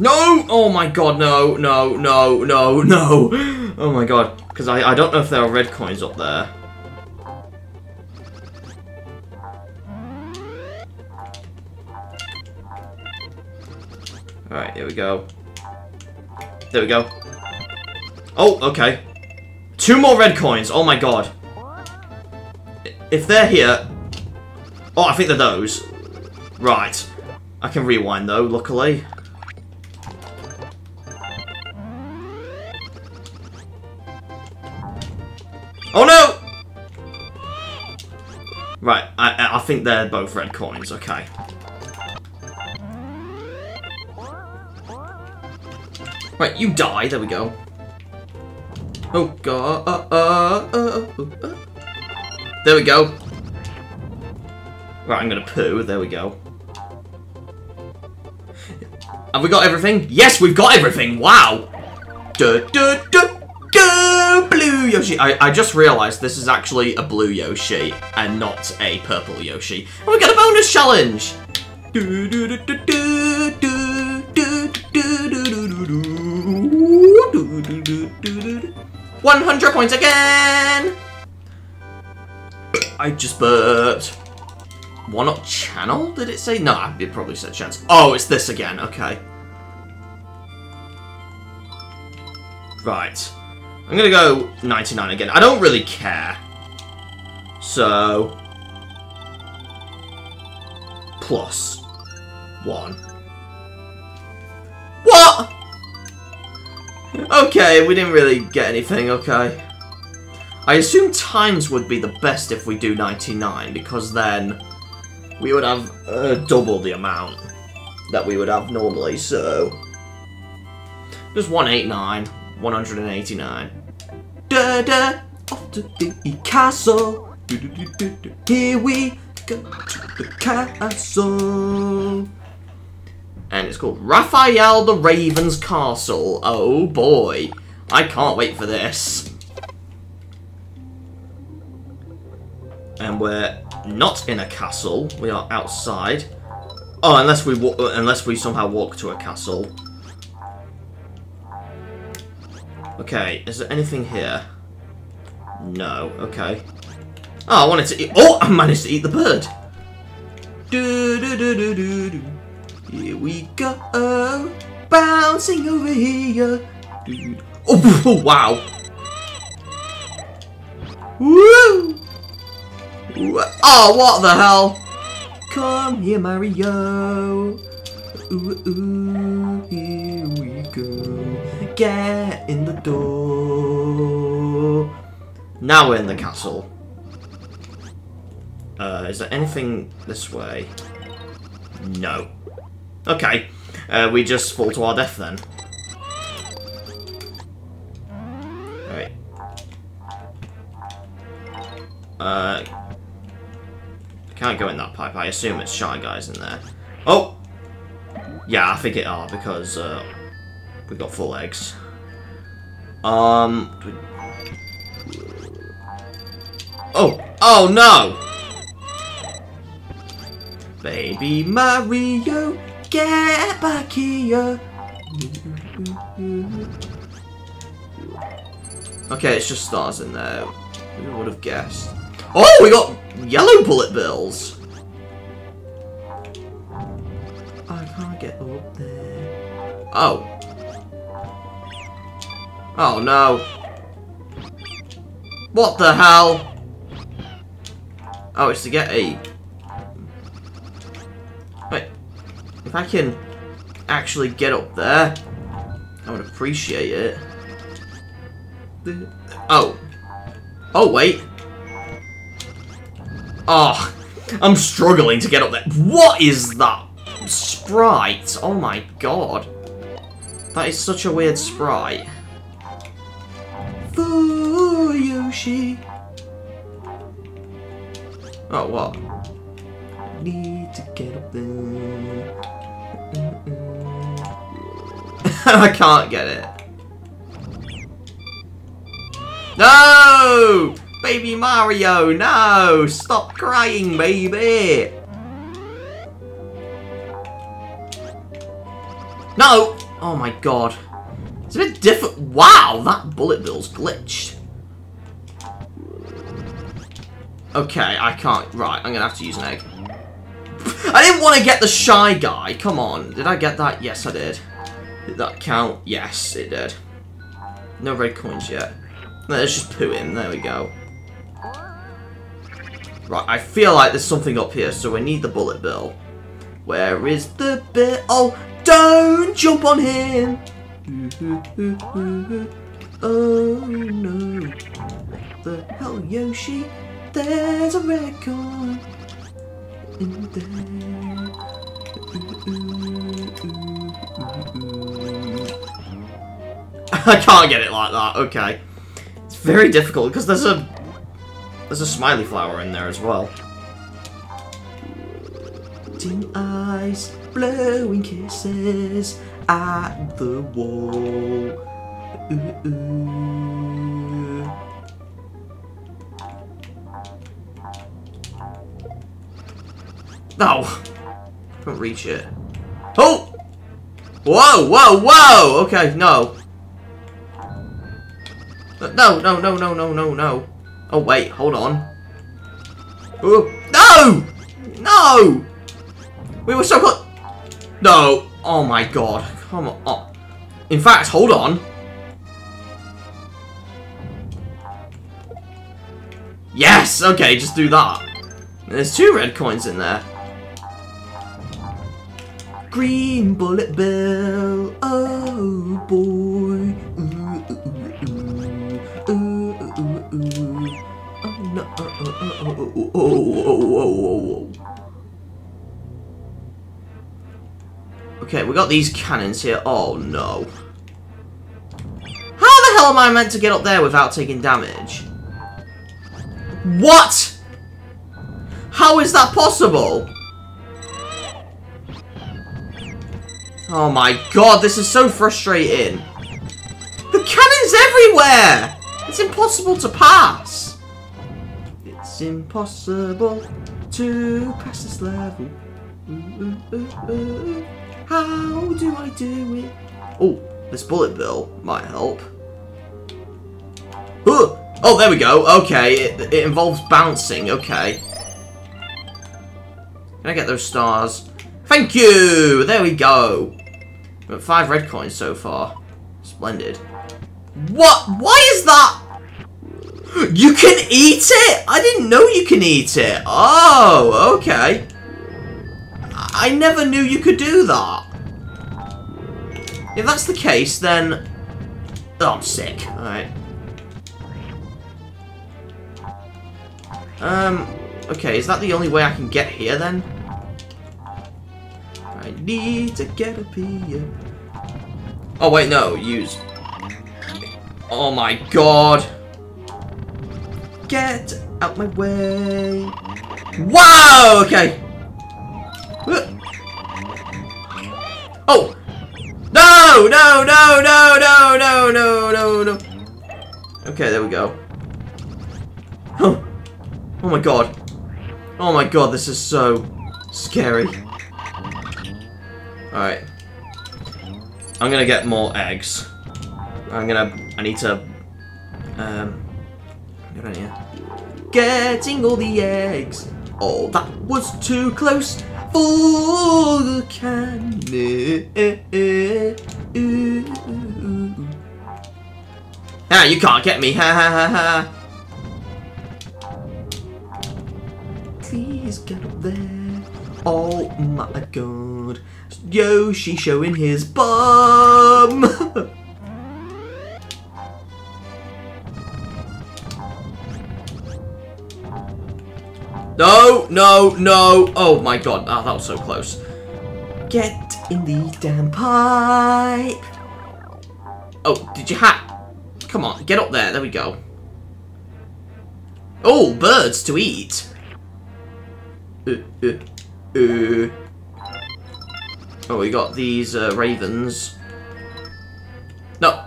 No! Oh my god, no, no, no, no, no! Oh my god, because I, I don't know if there are red coins up there. Go. There we go. Oh, okay. Two more red coins. Oh my god. If they're here... Oh, I think they're those. Right. I can rewind though, luckily. Oh no! Right, I, I think they're both red coins, okay. Right, you die, there we go. Oh god, uh, uh, uh, uh, There we go. Right, I'm gonna poo, there we go. Have we got everything? Yes, we've got everything! Wow! Duh, duh, duh, duh, blue Yoshi! I, I just realised this is actually a blue Yoshi and not a purple Yoshi. And we got a bonus challenge! 100 points again! I just burped. One up channel, did it say? No, it probably said chance. Oh, it's this again, okay. Right. I'm gonna go 99 again. I don't really care. So... Plus. One. What? Okay, we didn't really get anything, okay. I assume times would be the best if we do 99, because then we would have uh, double the amount that we would have normally, so... Just 189, 189. Da da, off to the castle. Do, do, do. Here we go to the castle. And it's called Raphael the Raven's Castle. Oh boy, I can't wait for this. And we're not in a castle. We are outside. Oh, unless we unless we somehow walk to a castle. Okay, is there anything here? No. Okay. Oh, I wanted to eat. Oh, I managed to eat the bird. Do do do do do do. Here we go, bouncing over here. Oh, oh wow. Woo! Oh, what the hell? Come here, Mario. Ooh, ooh, here we go. Get in the door. Now we're in the castle. Uh, is there anything this way? No. Okay. Uh, we just fall to our death then. Right. Uh, can't go in that pipe. I assume it's Shy Guys in there. Oh! Yeah, I think it are, because uh, we've got full eggs. Um... Oh! Oh, no! Baby Mario, get back here! Okay, it's just stars in there. Who would have guessed? Oh, we got yellow bullet bills. I can't get up there. Oh. Oh no. What the hell? Oh, it's to get a... If I can actually get up there, I would appreciate it. Oh. Oh, wait. Oh, I'm struggling to get up there. What is that sprite? Oh my god. That is such a weird sprite. For Yoshi. Oh, what? Need to get up there. I can't get it. No! Baby Mario, no! Stop crying, baby! No! Oh my god. It's a bit different. Wow, that bullet bill's glitched. Okay, I can't. Right, I'm gonna have to use an egg. I didn't want to get the shy guy. Come on. Did I get that? Yes, I did. Did that count? Yes, it did. No red coins yet. Let's just put in. There we go. Right, I feel like there's something up here, so we need the bullet bill. Where is the bill? Oh, don't jump on him! Oh no. The hell, Yoshi? There's a red coin in there. I can't get it like that. Okay, it's very difficult because there's a there's a smiley flower in there as well. Tin eyes blowing kisses at the wall. Ooh, ooh. No! Don't reach it. Oh! Whoa, whoa, whoa! Okay, no. No, no, no, no, no, no, no. Oh, wait, hold on. Ooh. No! No! We were so close. No. Oh my god. Come on. In fact, hold on. Yes! Okay, just do that. There's two red coins in there. Green bullet bill, oh boy. Ooh, Oh no! Oh, oh, oh, oh, oh, oh, oh, Okay, we got these cannons here. Oh no! How the hell am I meant to get up there without taking damage? What? How is that possible? Oh my god, this is so frustrating. The cannon's everywhere! It's impossible to pass. It's impossible to pass this level. Ooh, ooh, ooh. How do I do it? Oh, this bullet bill might help. Ooh. Oh, there we go. Okay, it, it involves bouncing. Okay. Can I get those stars? Thank you! There we go. Five red coins so far. Splendid. What? Why is that? You can eat it? I didn't know you can eat it. Oh, okay. I never knew you could do that. If that's the case, then... Oh, I'm sick. Alright. Um, okay, is that the only way I can get here, then? I need to get up here. Oh, wait, no, use. Oh my god. Get out my way. Wow, okay. Oh! No! No, no, no, no, no, no, no, no. Okay, there we go. Oh. Oh my god. Oh my god, this is so scary. Alright. I'm gonna get more eggs. I'm gonna... I need to... Um... Get on here. Getting all the eggs. Oh, that was too close for the candy. Ah, you can't get me. Ha ha ha ha. Please get up there. Oh my god. Yoshi showing his bum. no, no, no. Oh my god. Ah, that was so close. Get in the damn pipe. Oh, did you hack? Come on, get up there. There we go. Oh, birds to eat. Uh, uh, uh. Oh, we got these uh, ravens. No,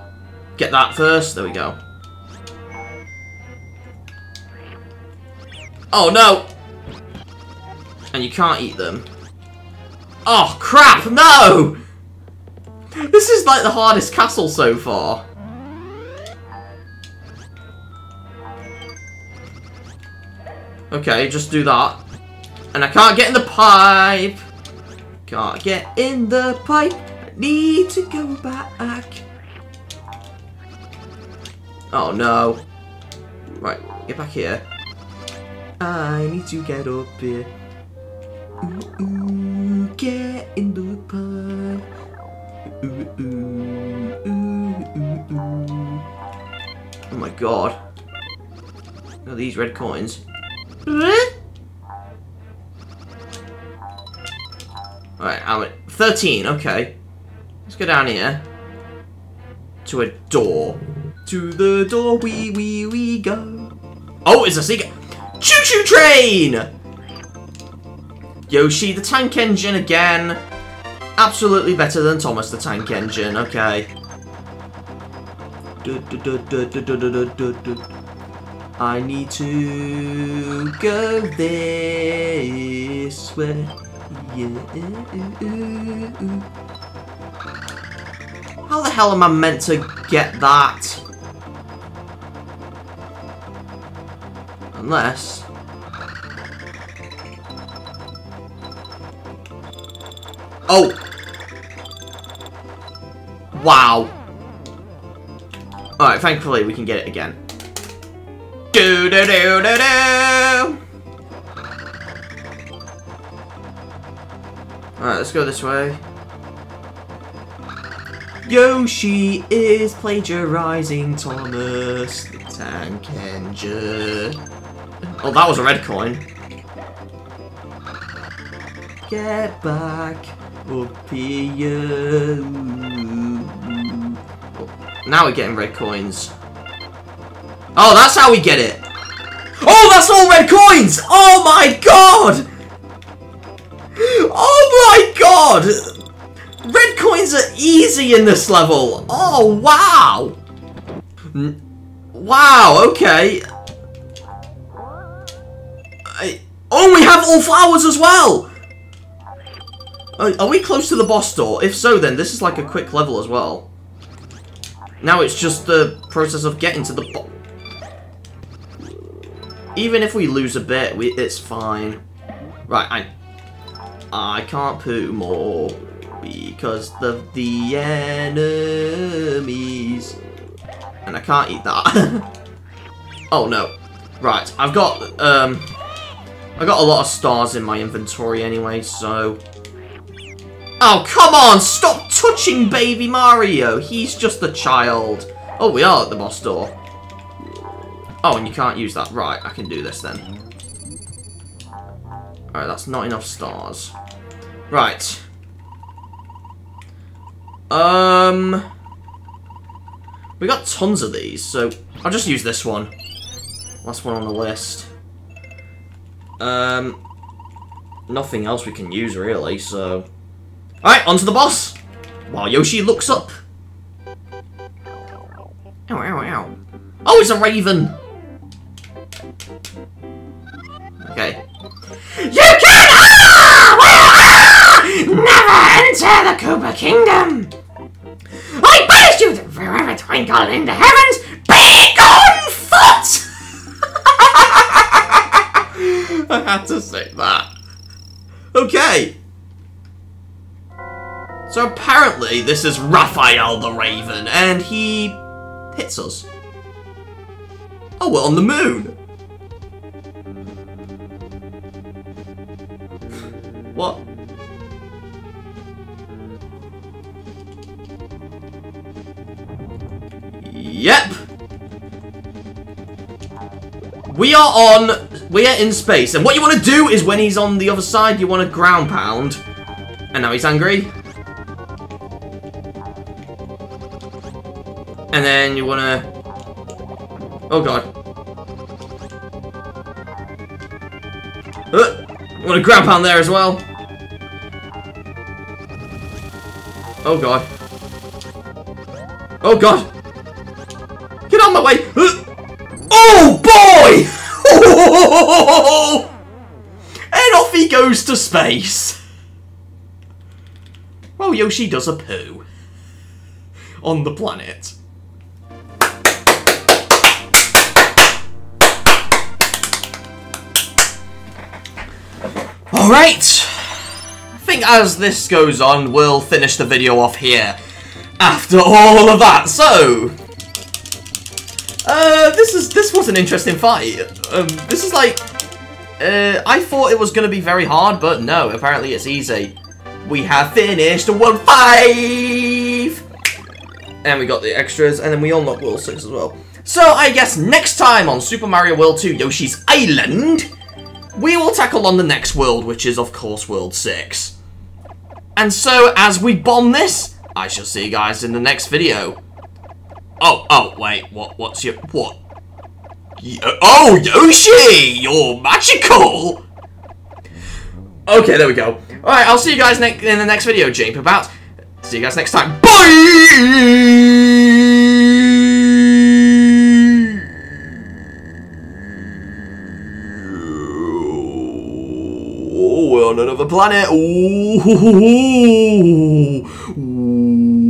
get that first. There we go. Oh no! And you can't eat them. Oh crap! No! This is like the hardest castle so far. Okay, just do that. And I can't get in the pipe. Can't get in the pipe. I need to go back. Oh no. Right, get back here. I need to get up here. Ooh, ooh, get in the pipe. Ooh, ooh, ooh, ooh, ooh. Oh my god. Look at these red coins. Alright, I'm at 13, okay. Let's go down here. To a door. To the door we we we go. Oh, it's a secret. Choo-choo train! Yoshi the Tank Engine again. Absolutely better than Thomas the Tank Engine, okay. I need to go this way. Yeah. How the hell am I meant to get that? Unless... Oh! Wow. Alright, thankfully we can get it again. Do do do do do! Alright, let's go this way. Yoshi is plagiarizing Thomas the Tank Engine. Oh, that was a red coin. Get back now we're getting red coins. Oh, that's how we get it. Oh, that's all red coins! Oh my god! Oh my god! Red coins are easy in this level. Oh, wow! Wow, okay. I oh, we have all flowers as well! Are, are we close to the boss door? If so, then this is like a quick level as well. Now it's just the process of getting to the boss. Even if we lose a bit, we, it's fine. Right, I I can't poo more because of the enemies. And I can't eat that. oh no. Right, I've got um I got a lot of stars in my inventory anyway, so Oh come on, stop touching baby Mario! He's just a child. Oh we are at the boss door. Oh, and you can't use that. Right, I can do this then. Alright, that's not enough stars. Right. Um... We got tons of these, so I'll just use this one. Last one on the list. Um... Nothing else we can use, really, so... Alright, on to the boss! While Yoshi looks up. Ow, ow, ow. Oh, it's a raven! Okay. You can ah! Never enter the Koopa Kingdom. I banish you to forever twinkle in the heavens. Be on foot. I had to say that. Okay. So apparently this is Raphael the Raven, and he hits us. Oh, we're on the moon. What? Yep. We are on, we are in space, and what you want to do is when he's on the other side, you want to ground pound. And now he's angry. And then you want to... Oh god. Uh, you to ground pound there as well. Oh god. Oh god. Get on my way. Oh boy! and off he goes to space. Well, Yoshi does a poo. on the planet. Alright! I think as this goes on, we'll finish the video off here. After all of that, so... Uh, this is this was an interesting fight. Um, this is like... Uh, I thought it was going to be very hard, but no, apparently it's easy. We have finished 1-5! And we got the extras, and then we unlocked World 6 as well. So, I guess next time on Super Mario World 2 Yoshi's Island, we will tackle on the next world, which is, of course, World 6. And so, as we bomb this, I shall see you guys in the next video. Oh, oh, wait, what, what's your, what? Y oh, Yoshi, you're magical! Okay, there we go. Alright, I'll see you guys in the next video, Jape, about. See you guys next time. Bye! on another planet. Ooh. Ooh.